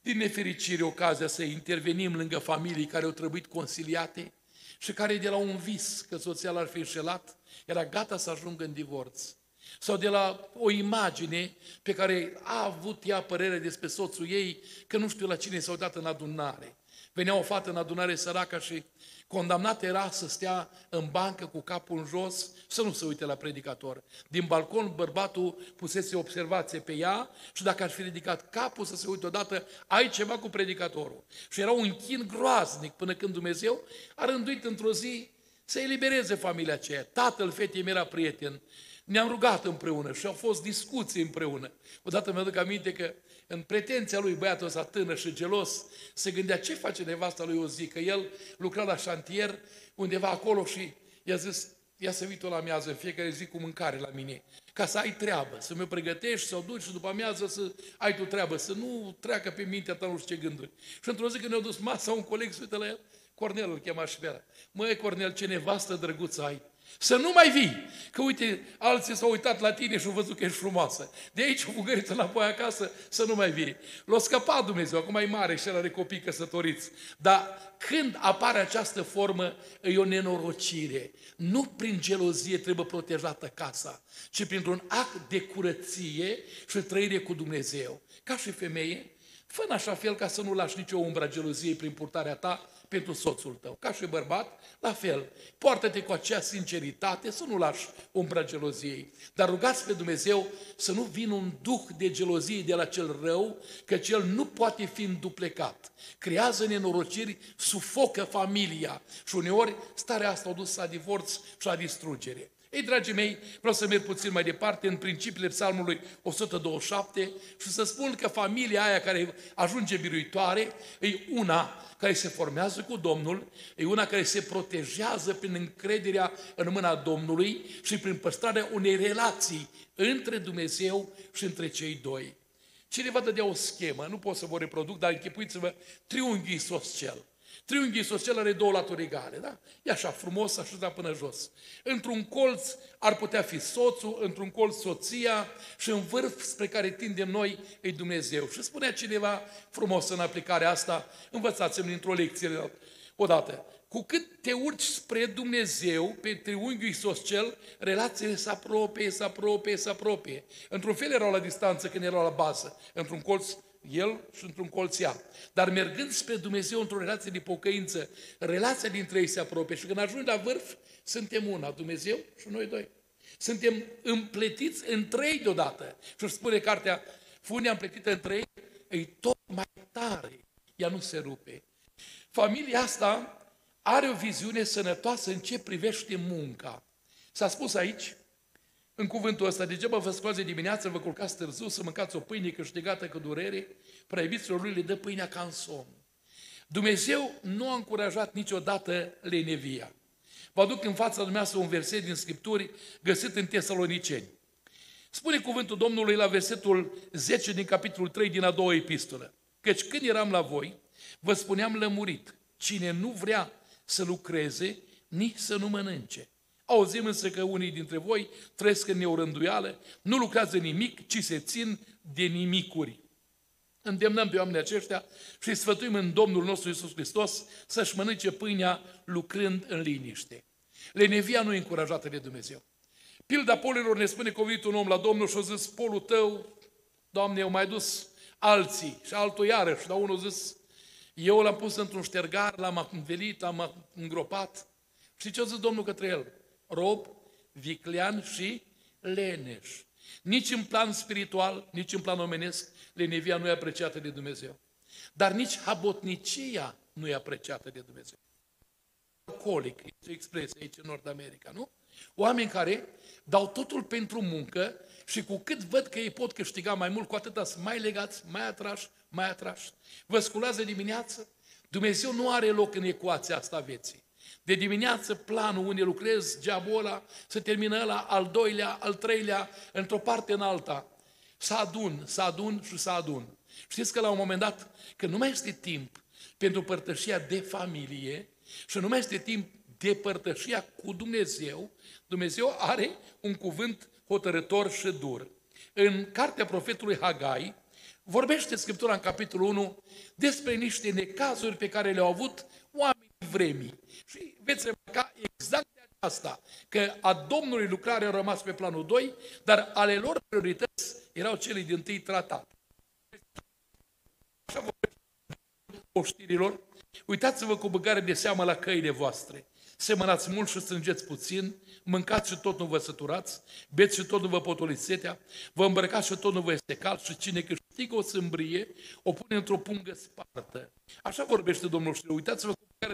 din nefericire ocazia să intervenim lângă familii care au trebuit conciliate și care de la un vis că soția l-ar fi înșelat, era gata să ajungă în divorț. Sau de la o imagine pe care a avut ea părere despre soțul ei, că nu știu la cine s-a uitat în adunare. Venea o fată în adunare săracă și Condamnat era să stea în bancă cu capul în jos, să nu se uite la predicator. Din balcon bărbatul pusese observație pe ea și dacă ar fi ridicat capul să se uite odată, ai ceva cu predicatorul. Și era un chin groaznic până când Dumnezeu a rânduit într-o zi să elibereze familia aceea. Tatăl fetei mi era prieten. Ne-am rugat împreună și au fost discuții împreună. Odată mi-aduc aminte că în pretenția lui băiatul ăsta tânăr și gelos, se gândea ce face nevasta lui o zi, că el lucra la șantier undeva acolo și i-a zis, ia să vii tu la miază în fiecare zi cu mâncare la mine, ca să ai treabă, să mă pregătești, să o duci și după amiază să ai tu treabă, să nu treacă pe mintea ta nu știu ce gânduri. Și într-o zi când ne-a dus masa, un coleg se uită la el, Cornel îl chema și pe ăla. Măi, Cornel, ce nevastă drăguță ai! Să nu mai vii. Că uite, alții s-au uitat la tine și au văzut că ești frumoasă. De aici o fugăriță înapoi acasă, să nu mai vii. L-a scăpat Dumnezeu, acum e mare și el are copii căsătoriți. Dar când apare această formă, e o nenorocire. Nu prin gelozie trebuie protejată casa, ci printr-un act de curăție și trăire cu Dumnezeu. Ca și femeie, fă în așa fel ca să nu lași nicio umbră a geloziei prin purtarea ta pentru soțul tău. Ca și bărbat, la fel. Poartă-te cu acea sinceritate, să nu lași umbra geloziei. Dar rugați pe Dumnezeu să nu vină un duh de gelozie de la cel rău, că cel nu poate fi înduplecat. Creează nenorociri, sufocă familia și uneori starea asta o dus la divorț și la distrugere. Ei, dragii mei, vreau să merg puțin mai departe în principiile psalmului 127 și să spun că familia aia care ajunge biruitoare e una care se formează cu Domnul, e una care se protejează prin încrederea în mâna Domnului și prin păstrarea unei relații între Dumnezeu și între cei doi. Cine va dădea o schemă, nu pot să vă reproduc, dar închipuiți-vă triunghiul isoscel. Triunghiul social are două laturi egale, da? E așa frumos, așezat până jos. Într-un colț ar putea fi soțul, într-un colț soția și în vârf spre care tindem noi e Dumnezeu. Și spunea cineva frumos în aplicarea asta, învățați-mi într-o lecție odată. Cu cât te urci spre Dumnezeu, pe triunghiul isoscel, relațiile se apropie, se apropie, se apropie. Într-un fel erau la distanță când erau la bază. Într-un colț el și într-un colț ea. Dar mergând spre Dumnezeu într-o relație de pocăință, relația dintre ei se apropie și când ajungi la vârf, suntem una, Dumnezeu și noi doi. Suntem împletiți în trei deodată. Și spune cartea, funia împletită în trei, e tot mai tare. Ea nu se rupe. Familia asta are o viziune sănătoasă în ce privește munca. S-a spus aici, în cuvântul ăsta, degeaba vă scoaze dimineața, vă culcați târziu să mâncați o pâine câștigată cu durere, prea iubiților lui le dă pâinea ca în somn. Dumnezeu nu a încurajat niciodată lenevia. Vă aduc în fața dumneavoastră un verset din Scripturi găsit în Tesaloniceni. Spune cuvântul Domnului la versetul 10 din capitolul 3 din a doua epistolă. Căci când eram la voi, vă spuneam lămurit, cine nu vrea să lucreze, nici să nu mănânce. Auzim însă că unii dintre voi trăiesc în neorânduială, nu lucrează nimic, ci se țin de nimicuri. Îndemnăm pe oamenii aceștia și sfătuim în Domnul nostru Iisus Hristos să-și mănânce pâinea lucrând în liniște. Lenevia nu e încurajată de Dumnezeu. Pilda polilor ne spune că un om la Domnul și a zis, polul tău, Doamne, eu mai dus alții și altul iarăși, dar unul a zis, eu l-am pus într-un ștergar, l-am învelit, l-am îngropat. Și ce a zis Domnul către el? Rob, viclean și leneș. Nici în plan spiritual, nici în plan omenesc, lenevia nu e apreciată de Dumnezeu. Dar nici habotnicia nu e apreciată de Dumnezeu. Alcoolic, este o expresie aici în Nord America, nu? Oameni care dau totul pentru muncă și cu cât văd că ei pot câștiga mai mult, cu atâta sunt mai legați, mai atrași, mai atrași. Vă sculați de dimineață? Dumnezeu nu are loc în ecuația asta vieții. De dimineață planul unde lucrez, geabul ăla, să termină la al doilea, al treilea, într-o parte în alta. Să adun, să adun și să adun. Știți că la un moment dat, când nu mai este timp pentru părtășia de familie și nu mai este timp de părtășia cu Dumnezeu, Dumnezeu are un cuvânt hotărător și dur. În cartea profetului Hagai, vorbește Scriptura în capitolul 1 despre niște necazuri pe care le-au avut oamenii vremii. Și veți remarca exact de asta, că a Domnului lucrare a rămas pe planul 2, dar ale lor priorități erau cele din tâi tratate. Așa vorbește oștirilor, uitați-vă cu băgare de seamă la căile voastre. Semănați mult și strângeți puțin, mâncați și tot nu vă săturați, beți și tot nu vă potoliți setea, vă îmbrăcați și tot nu vă este cald și cine câștigă o sâmbrie, o pune într-o pungă spartă. Așa vorbește Domnul și uitați-vă cu care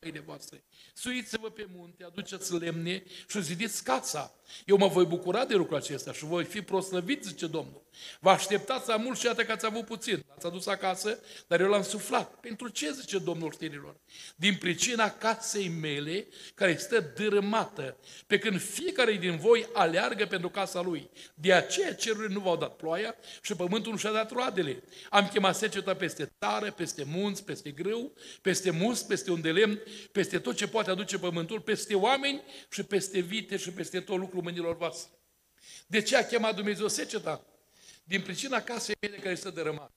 de de voastre. Suiți-vă pe munte, aduceți lemne și zidiți casa. Eu mă voi bucura de lucrul acesta și voi fi proslăvit, zice Domnul. Vă așteptați să am mult și iată că ați avut puțin. Ați adus acasă, dar eu l-am suflat. Pentru ce, zice Domnul știrilor? Din pricina casei mele, care stă dărâmată, pe când fiecare din voi aleargă pentru casa lui. De aceea cerurile nu v-au dat ploaia și pământul nu și-a dat roadele. Am chemat seceta peste țară, peste munți, peste grâu, peste mus, peste unde lemn, peste tot ce poate aduce pământul, peste oameni și peste vite și peste tot lucrul mâinilor voastre. De ce a chemat Dumnezeu seceta? Din pricina casei mele care este dărâmată.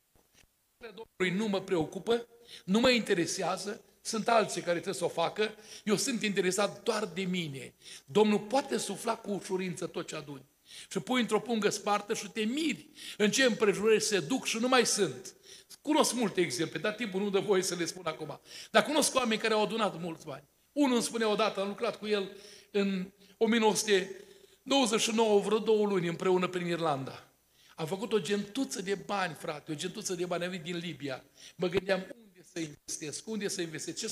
Domnului nu mă preocupă, nu mă interesează, sunt alții care trebuie să o facă, eu sunt interesat doar de mine. Domnul poate sufla cu ușurință tot ce aduni. Și pui într-o pungă spartă și te miri în ce împrejurări se duc și nu mai sunt. Cunosc multe exemple, dar timpul nu dă voie să le spun acum. Dar cunosc oameni care au adunat mulți bani. Unul îmi spune odată, am lucrat cu el în 1999, vreo două luni împreună prin Irlanda. Am făcut o gentuță de bani, frate, o gentuță de bani, am venit din Libia. Mă gândeam unde să investesc, unde să investesc, ce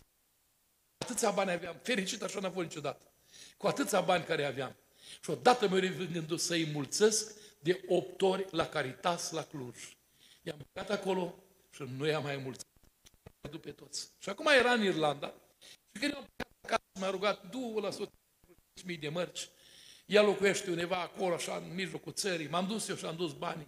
Atâția bani aveam, fericit așa n-am fost niciodată. Cu atâția bani care aveam. Și odată mă revândându să-i mulțesc de opt ori la Caritas la Cluj. I-am băgat acolo și nu i-am mai mulțumit. pe toți. Și acum era în Irlanda și când am plecat acasă, m-a rugat, du la soție mii de mărci, ea locuiește undeva acolo, așa, în mijlocul țării, m-am dus eu și am dus banii.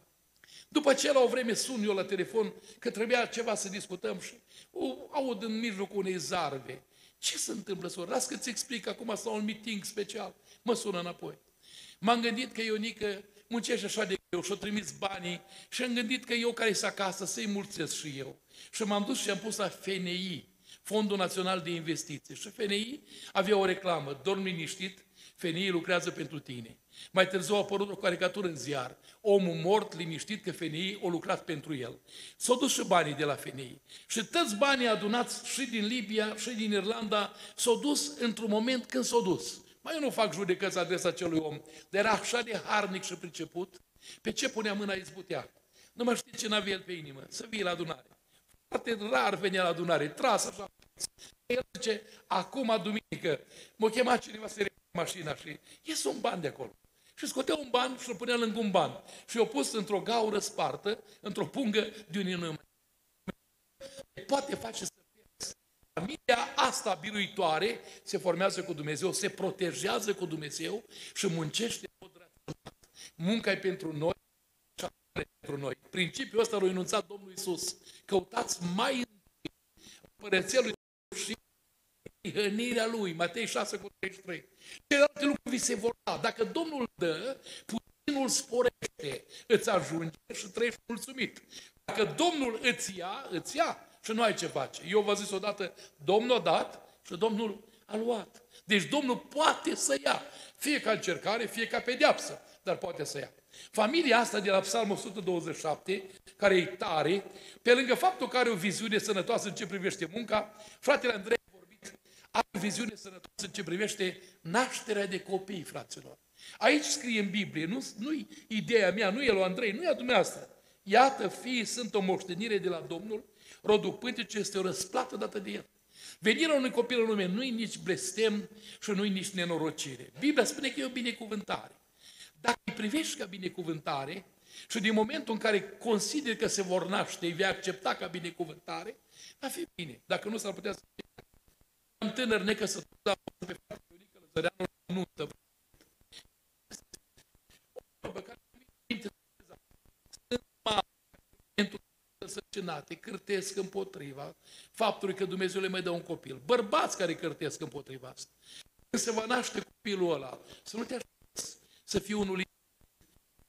După ce la o vreme sun eu la telefon că trebuia ceva să discutăm și o aud în mijlocul unei zarve. Ce se întâmplă, soră? Las că-ți explic acum sau un meeting special. Mă sună înapoi. M-am gândit că Ionică muncește așa de greu și-o trimis banii și am gândit că eu care sunt acasă să-i mulțesc și eu. Și m-am dus și am pus la FNI, Fondul Național de Investiții. Și FNI avea o reclamă, dorm liniștit, FNI lucrează pentru tine. Mai târziu a apărut o caricatură în ziar. Omul mort, liniștit că FNI a lucrat pentru el. S-au dus și banii de la FNI. Și toți banii adunați și din Libia și din Irlanda s-au dus într-un moment când s-au dus. Mai eu nu fac judecăți adresa acelui om, dar era așa de harnic și priceput, pe ce punea mâna izbutea. Nu mă știi ce n-avea el pe inimă, să vii la adunare. Foarte rar venea la adunare, tras așa. El zice, acum duminică, m-a chemat cineva să mașina și ies un ban de acolo. Și scotea un ban și îl punea lângă un ban. Și o pus într-o gaură spartă, într-o pungă de un inum. Poate face să pierzi. Familia asta biruitoare se formează cu Dumnezeu, se protejează cu Dumnezeu și muncește mod raționat. Munca e pentru noi și pentru noi. Principiul ăsta l-a enunțat Domnul Isus. Căutați mai întâi împărăția lui și hănirea lui, Matei 6 cu 33. Celelalte lucruri vi se vor da. Dacă Domnul dă, puținul sporește, îți ajunge și trăiești mulțumit. Dacă Domnul îți ia, îți ia și nu ai ce face. Eu v-am zis odată, Domnul a dat și Domnul a luat. Deci Domnul poate să ia, fie ca încercare, fie ca pedeapsă, dar poate să ia. Familia asta de la Psalmul 127, care e tare, pe lângă faptul că are o viziune sănătoasă în ce privește munca, fratele Andrei are o viziune sănătoasă în ce privește nașterea de copii, fraților. Aici scrie în Biblie, nu, nu ideea mea, nu e lui Andrei, nu e a dumneavoastră. Iată, fiii sunt o moștenire de la Domnul, rodul pântice este o răsplată dată de el. Venirea unui copil în lume nu-i nici blestem și nu-i nici nenorocire. Biblia spune că e o binecuvântare. Dacă îi privești ca binecuvântare și din momentul în care consideri că se vor naște, îi vei accepta ca binecuvântare, va fi bine. Dacă nu, s-ar putea să fie un tânăr necăsătorit, dar pe fratele Ionică Lăzăreanu la nuntă. Sărcinate cârtesc împotriva faptului că Dumnezeu le mai dă un copil. Bărbați care cârtesc împotriva asta. Când se va naște copilul ăla, să nu te aștepți să fii unul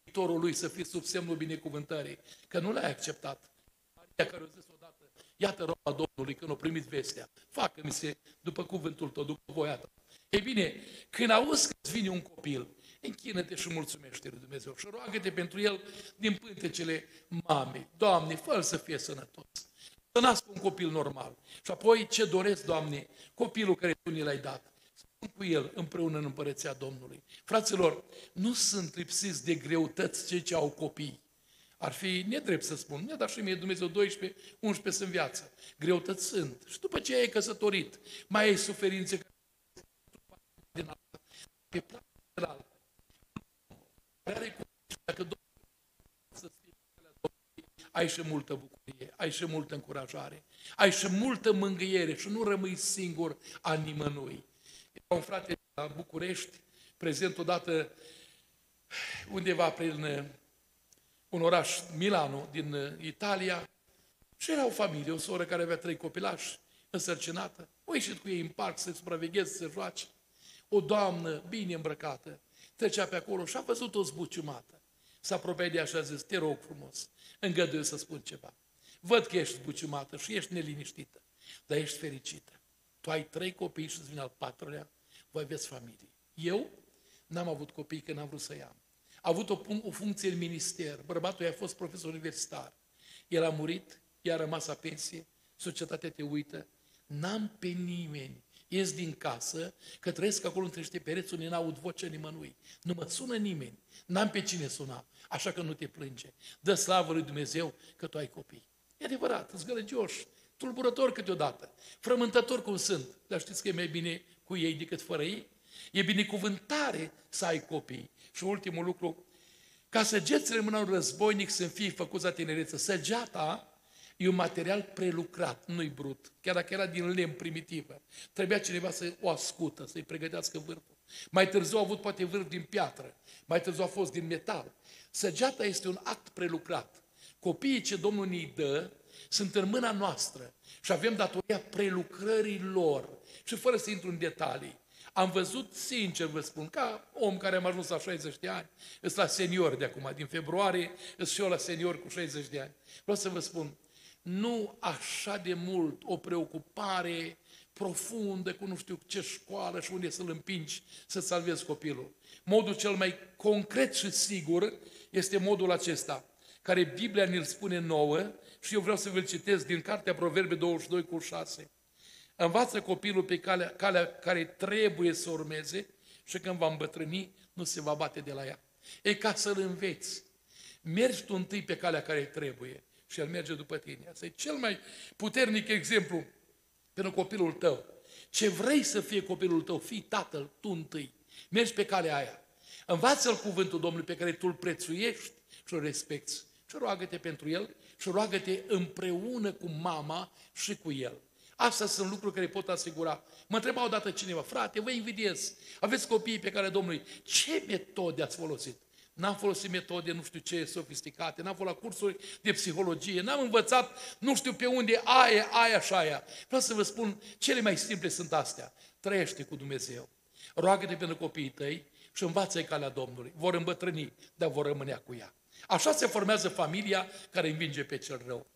viitorul lui, să fii sub semnul binecuvântării, că nu l-ai acceptat. Maria care a zis odată, iată roba Domnului când o primit vestea, facă-mi se după cuvântul tău, după voia ta. Ei bine, când auzi că îți vine un copil, închină-te și mulțumește lui Dumnezeu și roagă-te pentru el din pântecele mamei. Doamne, fă să fie sănătos. Să nască un copil normal. Și apoi ce doresc, Doamne, copilul care Tu ni l-ai dat. Să cu el împreună în împărăția Domnului. Fraților, nu sunt lipsiți de greutăți cei ce au copii. Ar fi nedrept să spun, mi-a dat și mie Dumnezeu 12, 11 sunt în viață. Greutăți sunt. Și după ce ai căsătorit, mai ai suferințe din altă. Pe planul general, care dacă Domnul să ai și multă bucurie, ai și multă încurajare, ai și multă mângâiere și nu rămâi singur a nimănui. Era un frate la București, prezent odată undeva prin un oraș, Milano, din Italia, și era o familie, o soră care avea trei copilași, însărcinată. O ieșit cu ei în parc să supravegheze, să joace. O doamnă bine îmbrăcată trecea pe acolo și a văzut o zbuciumată. S-a apropiat de ea și a zis, te rog frumos, îngăduie să spun ceva. Văd că ești zbuciumată și ești neliniștită, dar ești fericită. Tu ai trei copii și îți vine al patrulea, voi aveți familie. Eu n-am avut copii că n-am vrut să i-am. A avut o, o funcție în minister, bărbatul i a fost profesor universitar. El a murit, i-a rămas la pensie, societatea te uită, n-am pe nimeni ies din casă, că trăiesc acolo între niște pereți unde n-aud vocea nimănui. Nu mă sună nimeni, n-am pe cine suna, așa că nu te plânge. Dă slavă lui Dumnezeu că tu ai copii. E adevărat, zgălăgioși, tulburător câteodată, frământător cum sunt, dar știți că e mai bine cu ei decât fără ei? E binecuvântare să ai copii. Și ultimul lucru, ca săgețile mâna un războinic să fie făcuți la tinereță. Săgeata E un material prelucrat, nu-i brut. Chiar dacă era din lemn primitivă. Trebuia cineva să o ascută, să-i pregătească vârful. Mai târziu a avut poate vârf din piatră. Mai târziu a fost din metal. Săgeata este un act prelucrat. Copiii ce Domnul ne dă sunt în mâna noastră și avem datoria prelucrării lor. Și fără să intru în detalii, am văzut, sincer vă spun, ca om care am ajuns la 60 de ani, sunt la senior de acum, din februarie, sunt și eu la senior cu 60 de ani. Vreau să vă spun, nu așa de mult o preocupare profundă cu nu știu ce școală și unde să-l împingi să salvezi copilul. Modul cel mai concret și sigur este modul acesta, care Biblia ne-l spune nouă și eu vreau să vă citesc din Cartea Proverbe 22 cu 6. Învață copilul pe calea, calea care trebuie să urmeze și când va îmbătrâni, nu se va bate de la ea. E ca să-l înveți. Mergi tu întâi pe calea care trebuie și el merge după tine. Asta e cel mai puternic exemplu pentru copilul tău. Ce vrei să fie copilul tău, fii tatăl, tu întâi. Mergi pe calea aia. Învață-l cuvântul Domnului pe care tu îl prețuiești și îl respecti. Și roagă-te pentru el și roagă-te împreună cu mama și cu el. Astea sunt lucruri care pot asigura. Mă întreba odată cineva, frate, vă invidiez, aveți copiii pe care Domnului, ce metode ați folosit? N-am folosit metode nu știu ce sofisticate, n-am folosit cursuri de psihologie, n-am învățat nu știu pe unde aia, aia și aia. Vreau să vă spun, cele mai simple sunt astea. Trăiește cu Dumnezeu. Roagă-te pentru copiii tăi și învață-i calea Domnului. Vor îmbătrâni, dar vor rămâne cu ea. Așa se formează familia care învinge pe cel rău.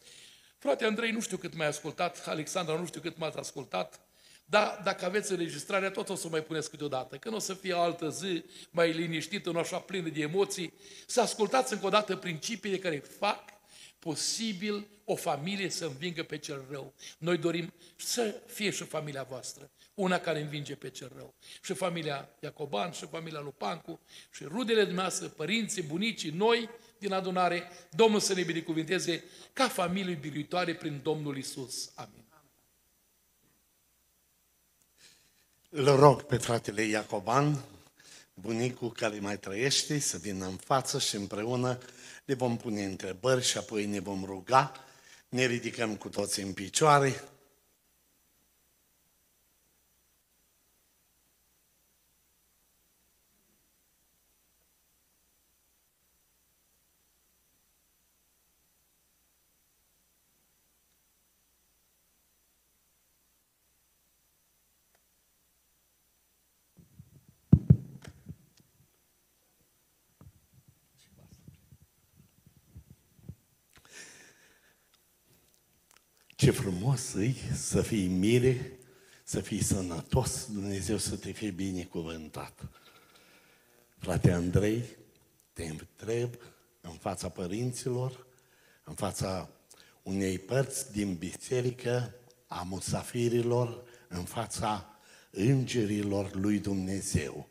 Frate Andrei, nu știu cât mai ascultat, Alexandra, nu știu cât m-ați ascultat, dar dacă aveți înregistrarea, tot o să mai puneți câteodată. Când o să fie o altă zi, mai liniștită, nu așa plină de emoții, să ascultați încă o dată principiile care fac posibil o familie să învingă pe cel rău. Noi dorim să fie și familia voastră, una care învinge pe cel rău. Și familia Iacoban, și familia Lupancu, și rudele dumneavoastră, părinții, bunicii, noi, din adunare, Domnul să ne binecuvinteze ca familie biruitoare prin Domnul Isus. Amin. Îl rog pe fratele Iacoban, bunicul care mai trăiește, să vină în față și împreună le vom pune întrebări și apoi ne vom ruga. Ne ridicăm cu toții în picioare. Ce frumos e să fii mire, să fii sănătos, Dumnezeu să te fie binecuvântat. Frate Andrei, te întreb în fața părinților, în fața unei părți din biserică, a musafirilor, în fața îngerilor lui Dumnezeu.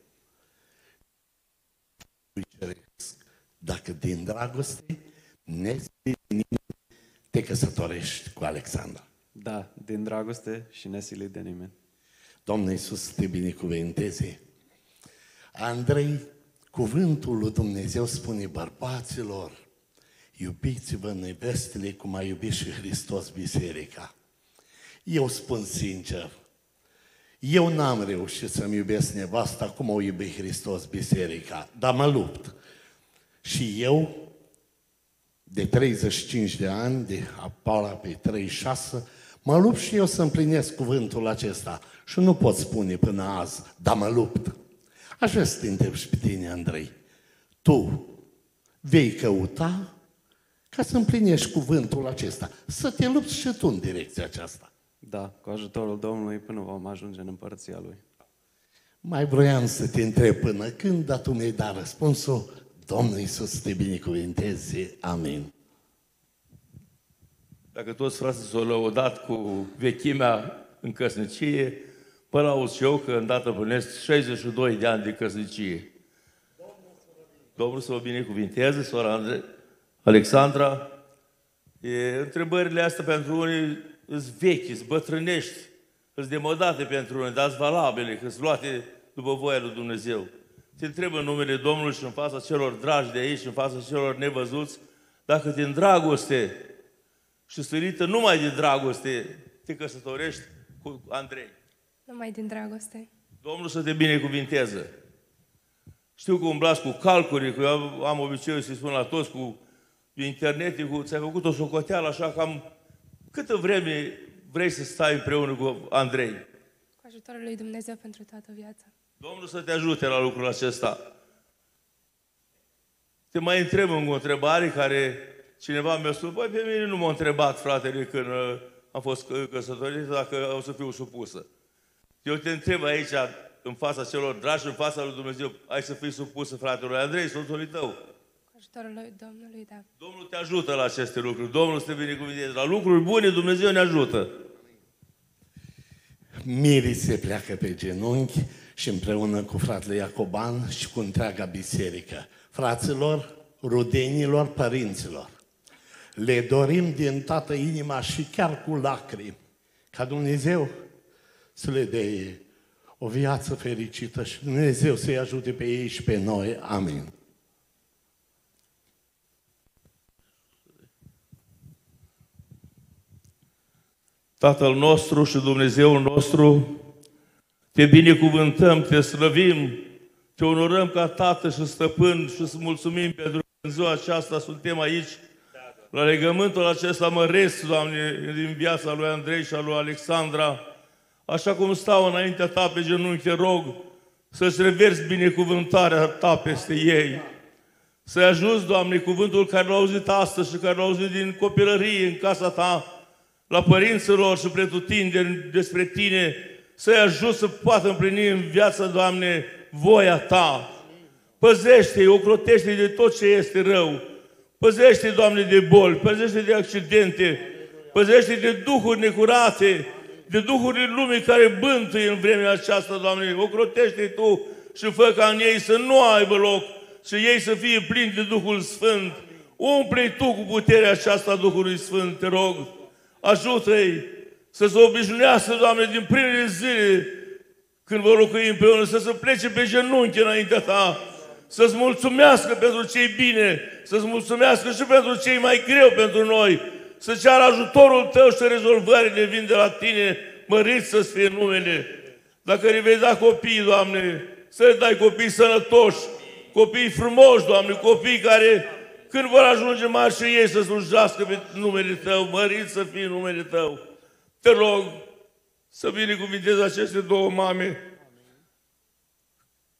Dacă din dragoste, nesplinit te căsătorești cu Alexandra. Da, din dragoste și nesilit de nimeni. Domnul Iisus te binecuvânteze. Andrei, cuvântul lui Dumnezeu spune bărbaților, iubiți-vă nevestele cum a iubit și Hristos biserica. Eu spun sincer, eu n-am reușit să-mi iubesc nevasta cum o iubi Hristos biserica, dar mă lupt. Și eu de 35 de ani, de pe 36, mă lupt și eu să împlinesc cuvântul acesta. Și nu pot spune până azi, dar mă lupt. Aș vrea să te întreb și pe tine, Andrei. Tu vei căuta ca să împlinești cuvântul acesta, să te lupți și tu în direcția aceasta. Da, cu ajutorul Domnului până vom ajunge în împărția Lui. Mai vroiam să te întreb până când, dar tu mi-ai dat răspunsul Domnul Iisus te binecuvinteze. Amin. Dacă toți frații s-au lăudat cu vechimea în căsnicie, până auz și eu că îndată pânesc 62 de ani de căsnicie. Domnul să vă binecuvinteze, sora Andre, Alexandra. E, întrebările astea pentru unii sunt vechi, sunt bătrânești, sunt demodate pentru unii, dar sunt valabile, că sunt luate după voia lui Dumnezeu te întreb în numele Domnului și în fața celor dragi de aici și în fața celor nevăzuți, dacă din dragoste și stărită numai din dragoste te căsătorești cu Andrei. Numai din dragoste. Domnul să te binecuvinteze. Știu că umblați cu calculi, că eu am obiceiul să-i spun la toți cu internetul, ți-ai făcut o socoteală așa cam câtă vreme vrei să stai împreună cu Andrei? Cu ajutorul lui Dumnezeu pentru toată viața. Domnul să te ajute la lucrul acesta. Te mai întreb în o întrebare care cineva mi-a spus, băi, pe mine nu m-a întrebat fratele când uh, am fost căsătorit dacă o să fiu supusă. Eu te întreb aici, în fața celor dragi, în fața lui Dumnezeu, ai să fii supusă fratelui Andrei, soțului tău. Cu ajutorul lui Domnului, da. Domnul te ajută la aceste lucruri. Domnul să te binecuvânteze. La lucruri bune Dumnezeu ne ajută. Mirii se pleacă pe genunchi și împreună cu fratele Iacoban și cu întreaga biserică. Fraților, rudenilor, părinților, le dorim din toată inima și chiar cu lacrimi ca Dumnezeu să le dea o viață fericită și Dumnezeu să-i ajute pe ei și pe noi. Amin. Tatăl nostru și Dumnezeul nostru, te binecuvântăm, te slăvim, te onorăm ca Tată și Stăpân și îți mulțumim pentru că în ziua aceasta suntem aici, la legământul acesta măresc, Doamne, din viața lui Andrei și a lui Alexandra, așa cum stau înaintea Ta pe genunchi, te rog să-ți reversi binecuvântarea Ta peste ei. Să-i ajuți, Doamne, cuvântul care l-au auzit astăzi și care l-au auzit din copilărie în casa Ta, la părinților și pretutindeni despre Tine, să-i ajut să poată împlini în viața, Doamne, voia Ta. Păzește-i, ocrotește de tot ce este rău. Păzește, Doamne, de boli, păzește de accidente, păzește de duhuri necurate, de duhurile lumii care bântuie în vremea aceasta, Doamne. Ocrotește Tu și fă ca în ei să nu aibă loc și ei să fie plini de Duhul Sfânt. umple Tu cu puterea aceasta Duhului Sfânt, te rog. Ajută-i să se obișnuiască, Doamne, din primele zile când vor locui împreună, să se plece pe genunchi înaintea Ta, să-ți mulțumească pentru cei bine, să-ți mulțumească și pentru cei mai greu pentru noi, să ceară ajutorul Tău și rezolvările vin de la Tine, mărit să-ți fie numele. Dacă îi vei da copii, Doamne, să le dai copii sănătoși, copii frumoși, Doamne, copii care când vor ajunge mari și ei să slujească pe numele Tău, mărit să fie numele Tău. Te rog să binecuvintezi aceste două mame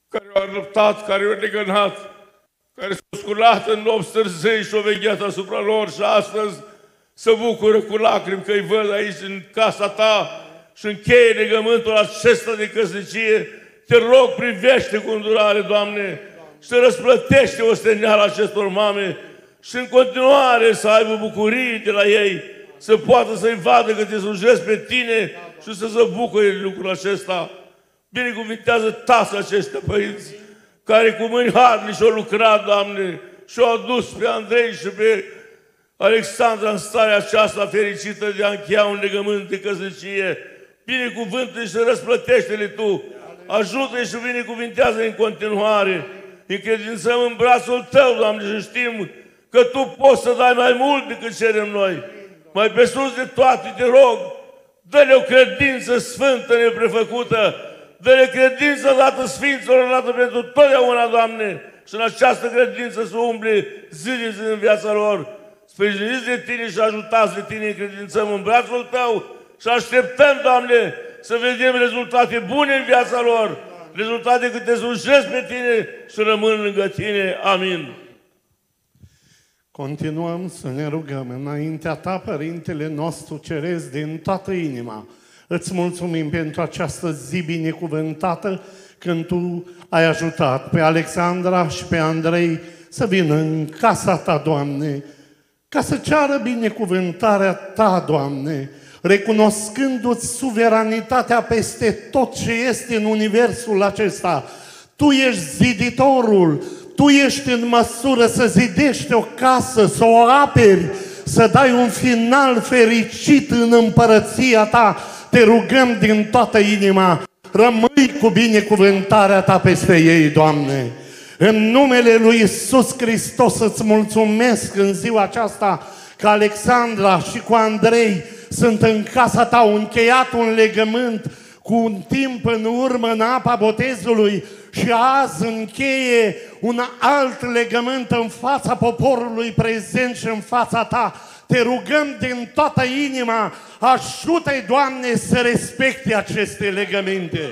care au luptat, care au legănat, care s-au sculat în nopți târzei și au vegheat asupra lor și astăzi să bucură cu lacrimi că îi văd aici în casa ta și încheie legământul acesta de căsnicie. Te rog, privește cu îndurare, Doamne, și să răsplătește osteneala acestor mame și în continuare să aibă bucurii de la ei, să poată să-i vadă că te slujesc pe tine și să se bucure de lucrul acesta. Binecuvintează tasă aceste părinți care cu mâini harni și-au lucrat, Doamne, și-au adus pe Andrei și pe Alexandra în starea aceasta fericită de a încheia un legământ de căsnicie. Binecuvântă și răsplătește-le Tu. Ajută-i și binecuvintează în continuare. Încredințăm în brațul Tău, Doamne, și știm că Tu poți să dai mai mult decât cerem noi. Mai pe sus de toate, te rog, dă-le o credință sfântă, neprefăcută, dă-le credință dată Sfinților, dată pentru totdeauna, Doamne, și în această credință să umble zi de zi în viața lor. Sprijiniți de Tine și ajutați de Tine, credințăm în brațul Tău și așteptăm, Doamne, să vedem rezultate bune în viața lor, rezultate cât te slujesc pe Tine și rămân lângă Tine. Amin. Continuăm să ne rugăm înaintea Ta, Părintele nostru Ceresc, din toată inima. Îți mulțumim pentru această zi binecuvântată când Tu ai ajutat pe Alexandra și pe Andrei să vină în casa Ta, Doamne, ca să ceară binecuvântarea Ta, Doamne, recunoscându-ți suveranitatea peste tot ce este în universul acesta. Tu ești ziditorul, Tu ești în măsură să zidești o casă, să o aperi, să dai un final fericit în împărăția Ta. Te rugăm din toată inima, rămâi cu binecuvântarea Ta peste ei, Doamne. În numele lui Isus Hristos îți mulțumesc în ziua aceasta că Alexandra și cu Andrei sunt în casa ta, au încheiat un legământ cu un timp în urmă în apa botezului și azi încheie un alt legământ în fața poporului prezent și în fața ta. Te rugăm din toată inima, ajută-i, Doamne, să respecte aceste legăminte.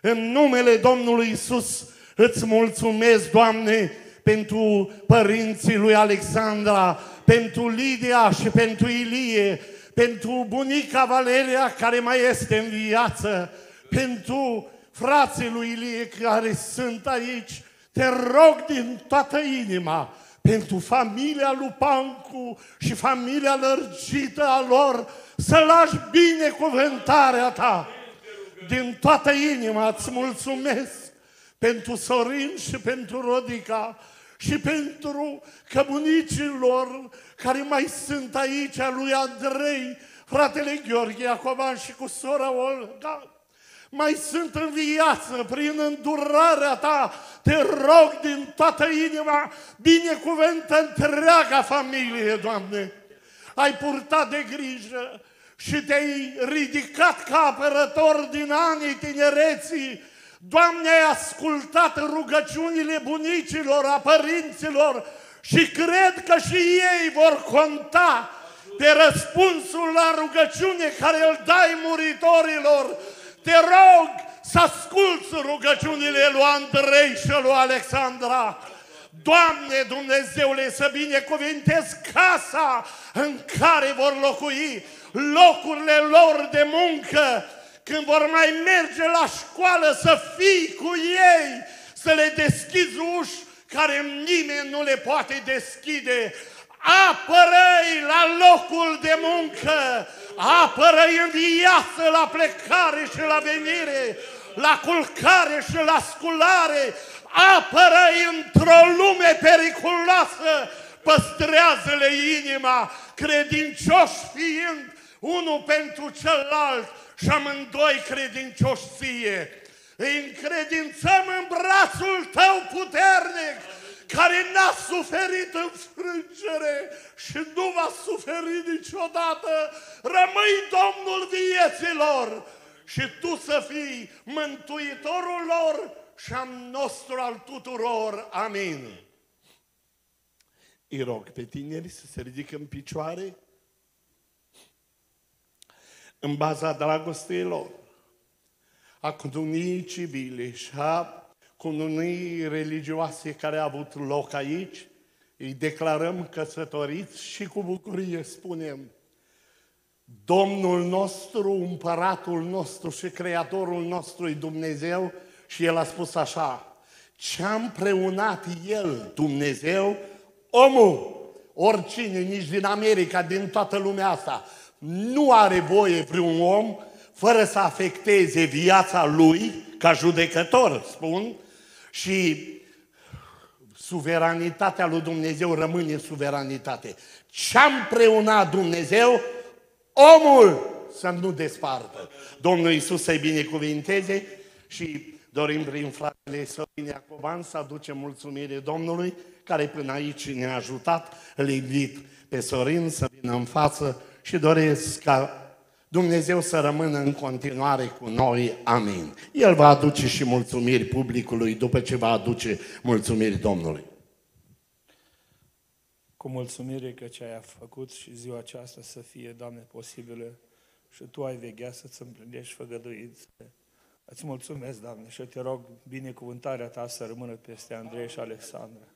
În numele Domnului Isus îți mulțumesc, Doamne, pentru părinții lui Alexandra, pentru Lidia și pentru Ilie, pentru bunica Valeria care mai este în viață, pentru frații lui Ilie care sunt aici. Te rog din toată inima pentru familia lui Pancu și familia lărgită a lor să lași binecuvântarea ta. Din toată inima îți mulțumesc pentru Sorin și pentru Rodica și pentru căbunicilor care mai sunt aici, a lui Andrei, fratele Gheorghe Iacoban și cu sora Olga. Mai sunt în viață prin îndurarea ta. Te rog din toată inima, binecuvântă întreaga familie, Doamne. Ai purtat de grijă și te-ai ridicat ca apărător din anii tinereții Doamne, ai ascultat rugăciunile bunicilor, a părinților și cred că și ei vor conta pe răspunsul la rugăciune care îl dai muritorilor. Te rog să asculți rugăciunile lui Andrei și lui Alexandra. Doamne Dumnezeule, să binecuvintezi casa în care vor locui, locurile lor de muncă, când vor mai merge la școală să fii cu ei, să le deschizi uși care nimeni nu le poate deschide. Apără-i la locul de muncă, apără-i în viață la plecare și la venire, la culcare și la sculare, apără-i într-o lume periculoasă, păstrează-le inima, credincioși fiind unul pentru celălalt, și amândoi credincioși ție. Îi încredințăm în brațul tău puternic, care n-a suferit înfrângere și nu va suferi niciodată. Rămâi Domnul vieților și tu să fii Mântuitorul lor și am nostru al tuturor. Amin. Îi rog pe tineri să se ridică în picioare în baza dragostei lor, a cununii civile și a cununii religioase care a avut loc aici, îi declarăm căsătoriți și cu bucurie spunem Domnul nostru, împăratul nostru și creatorul nostru e Dumnezeu și El a spus așa, ce-a împreunat El, Dumnezeu, omul, oricine, nici din America, din toată lumea asta, nu are voie vreun om fără să afecteze viața lui ca judecător, spun, și suveranitatea lui Dumnezeu rămâne suveranitate. Ce-a împreunat Dumnezeu, omul să nu despartă. Domnul Iisus să-i binecuvinteze și dorim prin fratele Sorin Iacoban să aducem mulțumire Domnului, care până aici ne-a ajutat. Îl invit pe Sorin să vină în față și doresc ca Dumnezeu să rămână în continuare cu noi. Amin. El va aduce și mulțumiri publicului după ce va aduce mulțumiri Domnului. Cu mulțumire că ce ai făcut și ziua aceasta să fie, Doamne, posibilă și Tu ai vegheat să-ți împlinești făgăduințele. Îți mulțumesc, Doamne, și te rog binecuvântarea Ta să rămână peste Andrei și Alexandra.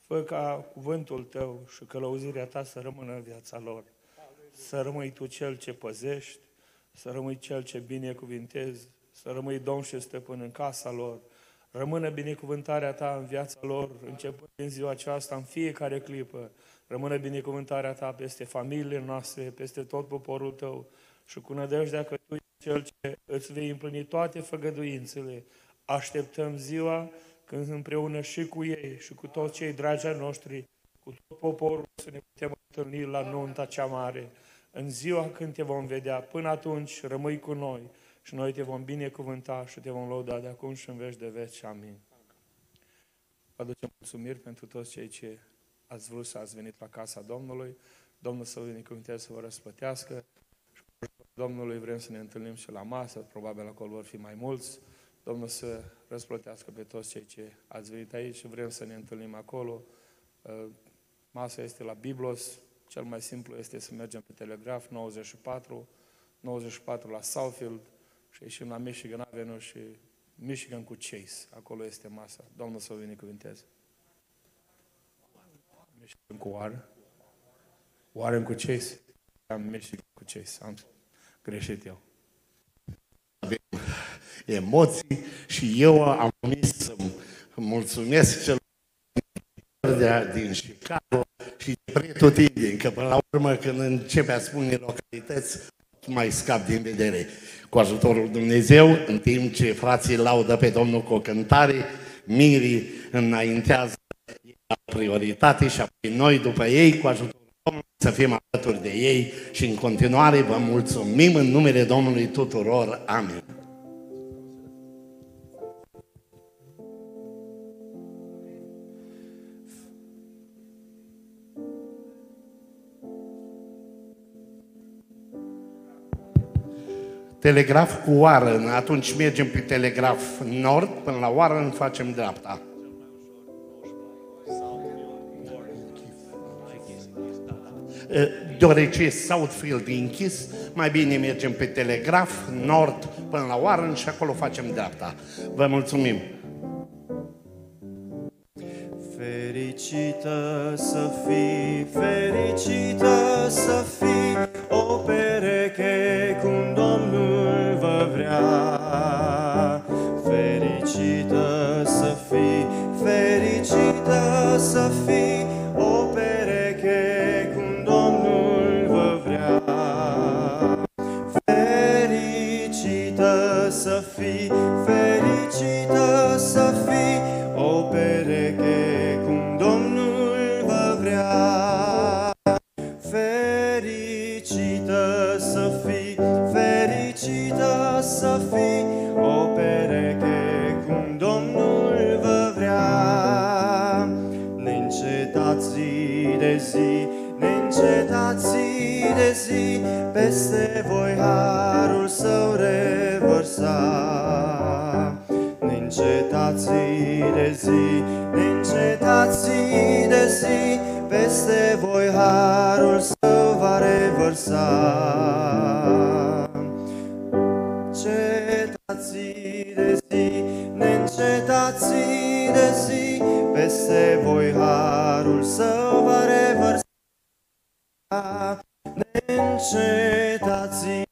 Fă ca cuvântul Tău și călăuzirea Ta să rămână în viața lor să rămâi Tu Cel ce păzești, să rămâi Cel ce binecuvintezi, să rămâi Domn și Stăpân în casa lor. Rămână binecuvântarea Ta în viața lor, începând din ziua aceasta, în fiecare clipă. Rămână binecuvântarea Ta peste familiile noastre, peste tot poporul Tău și cu nădejdea că Tu ești Cel ce îți vei împlini toate făgăduințele. Așteptăm ziua când împreună și cu ei și cu toți cei dragi noștri, cu tot poporul să ne putem întâlni la nunta cea mare în ziua când te vom vedea. Până atunci, rămâi cu noi și noi te vom binecuvânta și te vom lăuda de acum și în veci de veci. Amin. Aducem mulțumiri pentru toți cei ce ați vrut să ați venit la casa Domnului. Domnul să vă binecuvânteze să vă răspătească. Și Domnului vrem să ne întâlnim și la masă, probabil acolo vor fi mai mulți. Domnul să răsplătească pe toți cei ce ați venit aici și vrem să ne întâlnim acolo. Uh, Masa este la Biblos, cel mai simplu este să mergem pe Telegraf 94, 94 la Southfield și ieșim la Michigan Avenue și Michigan cu Chase. Acolo este masa. Domnul să vă binecuvânteze. Michigan cu Warren. Warren cu Chase. Am Michigan cu Chase. Am greșit eu. emoții și eu am venit să mulțumesc celor de, din Chicago și de pretutindeni, că până la urmă când începe a spune localități, mai scap din vedere. Cu ajutorul Dumnezeu, în timp ce frații laudă pe Domnul cu o cântare, mirii înaintează la prioritate și apoi noi după ei, cu ajutorul Domnului, să fim alături de ei și în continuare vă mulțumim în numele Domnului tuturor. Amin. Telegraf cu Warren, atunci mergem pe telegraf nord, până la Warren facem dreapta. Deoarece Southfield e închis, mai bine mergem pe telegraf nord până la Warren și acolo facem dreapta. Vă mulțumim! Fericită să fii, fericită să fii, o pereche cum Domnul vă vrea. Fericită să fii, fericită să fii, să fii, o pereche cum Domnul vă vrea. Neîncetați zi de zi, neîncetați zi de zi, peste voi harul său revărsa. Neîncetați zi de zi, neîncetați zi de zi, peste voi harul său va revărsa. 去的，记。